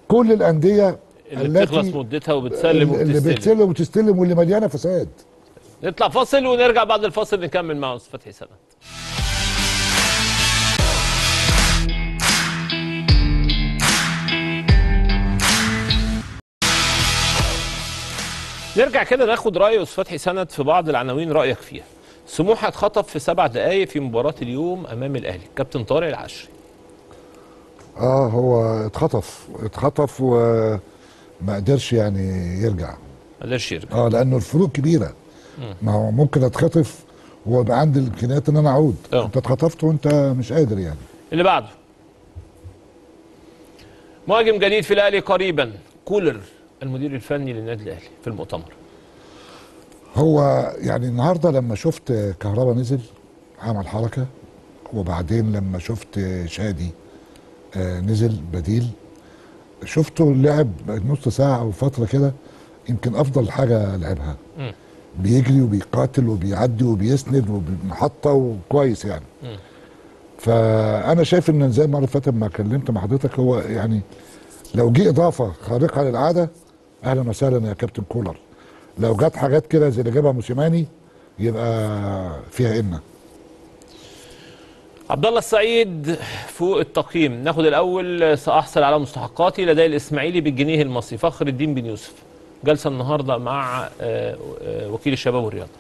كل الأندية اللي بتخلص مدتها وبتسلم اللي وبتستلم. بتسلم وتستلم واللي مليانة فساد. نطلع فاصل ونرجع بعد الفاصل نكمل مع أستاذ فتحي سند نرجع كده ناخد رأي أستاذ فتحي سند في بعض العناوين رأيك فيها. سموحه اتخطف في سبع دقائق في مباراة اليوم أمام الأهلي. كابتن طارق العشري. آه هو اتخطف. اتخطف وما قدرش يعني يرجع. ما قدرش يرجع. آه لأنه الفروق كبيرة. ما هو ممكن اتخطف ويبقى عندي الامكانيات إن أنا أعود. آه. أنت اتخطفت وأنت مش قادر يعني. اللي بعده. مهاجم جديد في الأهلي قريبا. كولر المدير الفني للنادي الأهلي في المؤتمر. هو يعني النهارده لما شفت كهربا نزل عمل حركة وبعدين لما شفت شادي آه، نزل بديل شفته لعب نص ساعة أو فترة كده يمكن أفضل حاجة لعبها. بيجري وبيقاتل وبيعدي وبيسند وبمحطه وكويس يعني. فأنا شايف إن زي المرة اللي فاتت ما كلمت مع حضرتك هو يعني لو جه إضافة خارقة للعاده أهلا وسهلا يا كابتن كولر لو جت حاجات كده زي اللي جابها موسيماني يبقى فيها إنا عبد الله السعيد فوق التقييم. ناخد الأول سأحصل على مستحقاتي لدي الإسماعيلي بالجنيه المصري فخر الدين بن يوسف. جلسة النهارده مع آه، آه، وكيل الشباب والرياضة.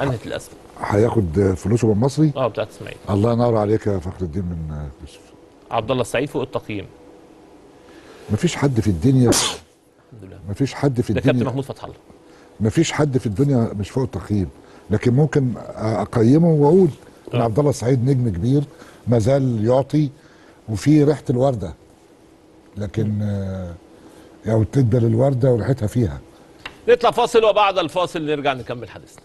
أنهت الأزمة. هياخد فلوسه بالمصري؟ آه بتاعت اسماعيل الله ينور عليك يا فخر الدين من يوسف. عبد الله السعيد فوق التقييم. مفيش حد في الدنيا الحمد لله. مفيش حد في ده كابتن الدنيا محمود فتح الله. مفيش حد في الدنيا مش فوق التقييم لكن ممكن أقيمه وأقول إن عبد الله السعيد نجم كبير ما زال يعطي وفي ريحة الوردة. لكن آه، يعني تدبر الوردة وريحتها فيها. نطلع فاصل وبعد الفاصل نرجع نكمل حديثنا.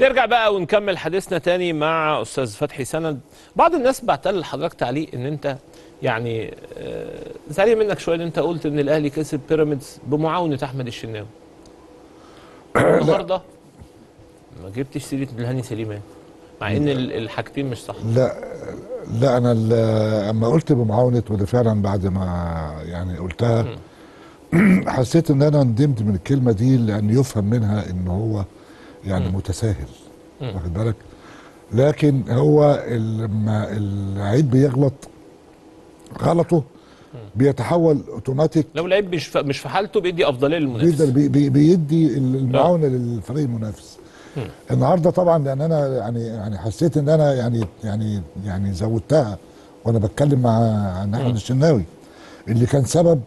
نرجع بقى ونكمل حديثنا تاني مع أستاذ فتحي سند. بعض الناس بعتل لحضرتك تعليق إن أنت يعني آه، زعلان منك شوية إن أنت قلت إن الأهلي كسب بيراميدز بمعاونة أحمد الشناوي. النهارده ما جبتش سيرة الهاني سليمان مع إن ال- الحاجتين مش صح. لا لا أنا أما قلت بمعاونة وده فعلا بعد ما يعني قلتها حسيت إن أنا ندمت من الكلمة دي لأن يفهم منها إن هو يعني متساهل مم. واخد بالك؟ لكن هو لما اللعيب بيغلط غلطه بيتحول أوتوماتيك. لو لعيب مش مش في حالته بيدي أفضلية للمنافس. بي بي بيدي المعاونة للفريق المنافس. مم. النهارده طبعا لأن أنا يعني يعني حسيت إن أنا يعني يعني يعني زودتها وأنا بتكلم مع عن احمد الشناوي اللي كان سبب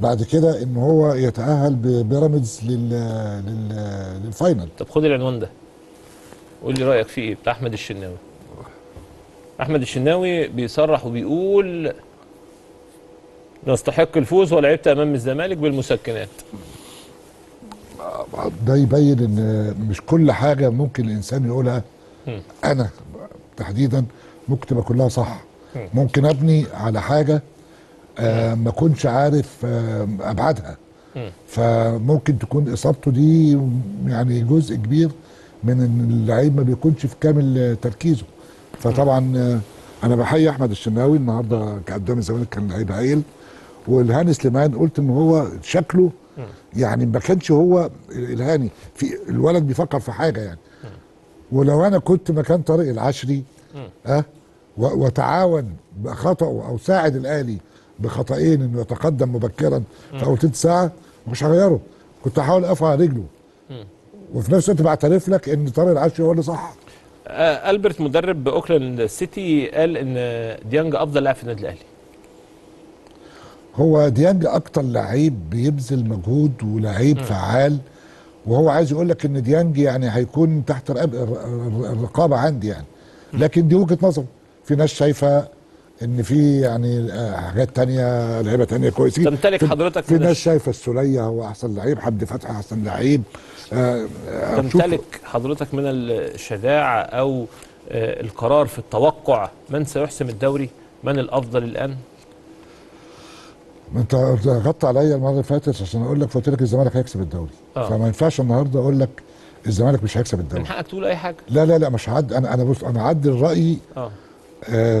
بعد كده إن هو يتأهل ببيراميدز لل لل للفاينل. طب خد العنوان ده. قول لي رأيك فيه إيه بتاع أحمد الشناوي. أحمد الشناوي بيصرح وبيقول نستحق الفوز ولعبت أمام الزمالك بالمسكنات. ده يبين إن مش كل حاجة ممكن الإنسان يقولها. أنا تحديدا ممكن تبقى كلها صح. مم. ممكن أبني على حاجة ما كنتش عارف آه أبعادها. مم. فممكن تكون إصابته دي يعني جزء كبير من إن اللعيب ما بيكونش في كامل تركيزه. فطبعا آه، أنا بحيي أحمد الشناوي النهارده قدام الزمالك كان لعيب هايل والهاني سليمان قلت إن هو شكله يعني ما كانش هو الهاني. في الولد بيفكر في حاجة يعني. ولو أنا كنت مكان طارق العشري آه و- وتعاون بخطأه أو ساعد الأهلي بخطأين إنه يتقدم مبكرا في أول تلت ساعة مش هغيره. كنت هحاول اقف على رجله. وفي نفس الوقت بعترف لك إن طارق العشري هو اللي صح. آه ألبرت مدرب أوكلاند سيتي قال إن ديانج أفضل لاعب في النادي الأهلي. هو ديانج أكتر لعيب بيبذل مجهود ولعيب فعال. وهو عايز يقول لك إن ديانج يعني هيكون تحت رقاب- الر- الر- الرقابة عندي يعني. لكن دي وجهة نظر. في ناس شايفة إن في يعني آه، حاجات تانية لعيبة تانية كويسين. تمتلك حضرتك في ناس شايفة السولية هو أحسن لعيب حمدي فتحي أحسن لعيب. آه، آه، تمتلك حضرتك من الشجاعة أو القرار في التوقع من سيحسم الدوري؟ من الأفضل الآن؟ ما أنت ضغطت عليا المرة اللي فاتت عشان أقول لك قلت لك الزمالك هيكسب الدوري. آه. فما ينفعش النهارده أقول لك الزمالك مش هيكسب الدوري. من حقك تقول أي حاجة. لا لا لا مش هعد أنا أنا بص أنا عدل رأيي آه.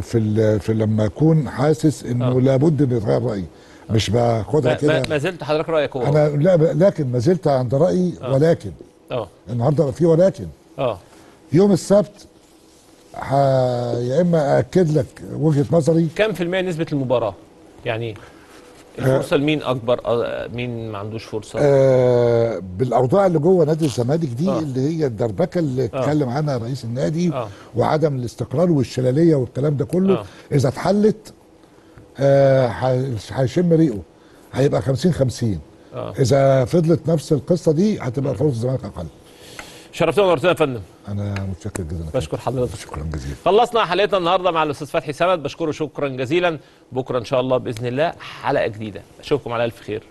في ال- في لما أكون حاسس إنه آه. لابد ان يتغير رايي مش باخدها كده. ما, زلت حضرتك رأيك هو. أنا لا لكن ما زلت عند رايي آه. ولكن. آه. النهارده في ولكن. آه. يوم السبت ح... يا إما أأكد لك وجهة نظري. كم في المية نسبة المباراة؟ يعني الفرصة لمين أكبر آه، مين ما عندوش فرصة؟ آه بالأوضاع اللي جوه نادي الزمالك دي آه. اللي هي الدربكة اللي اتكلم عنها رئيس النادي آه. وعدم الاستقرار والشلالية والكلام ده كله آه. آه. إذا اتحلت آه، هيشم ريقه هيبقى 50 50 آه. إذا فضلت نفس القصة دي هتبقى فرص الزمالك أقل شرفتنا ونورتنا يا فندم أنا متشكر جدا بشكر حضرتك. شكرا جزيلا. خلصنا حلقتنا النهارده مع الأستاذ فتحي سند. بشكره شكرا جزيلا. بكرة إن شاء الله بإذن الله حلقة جديدة. أشوفكم على ألف خير.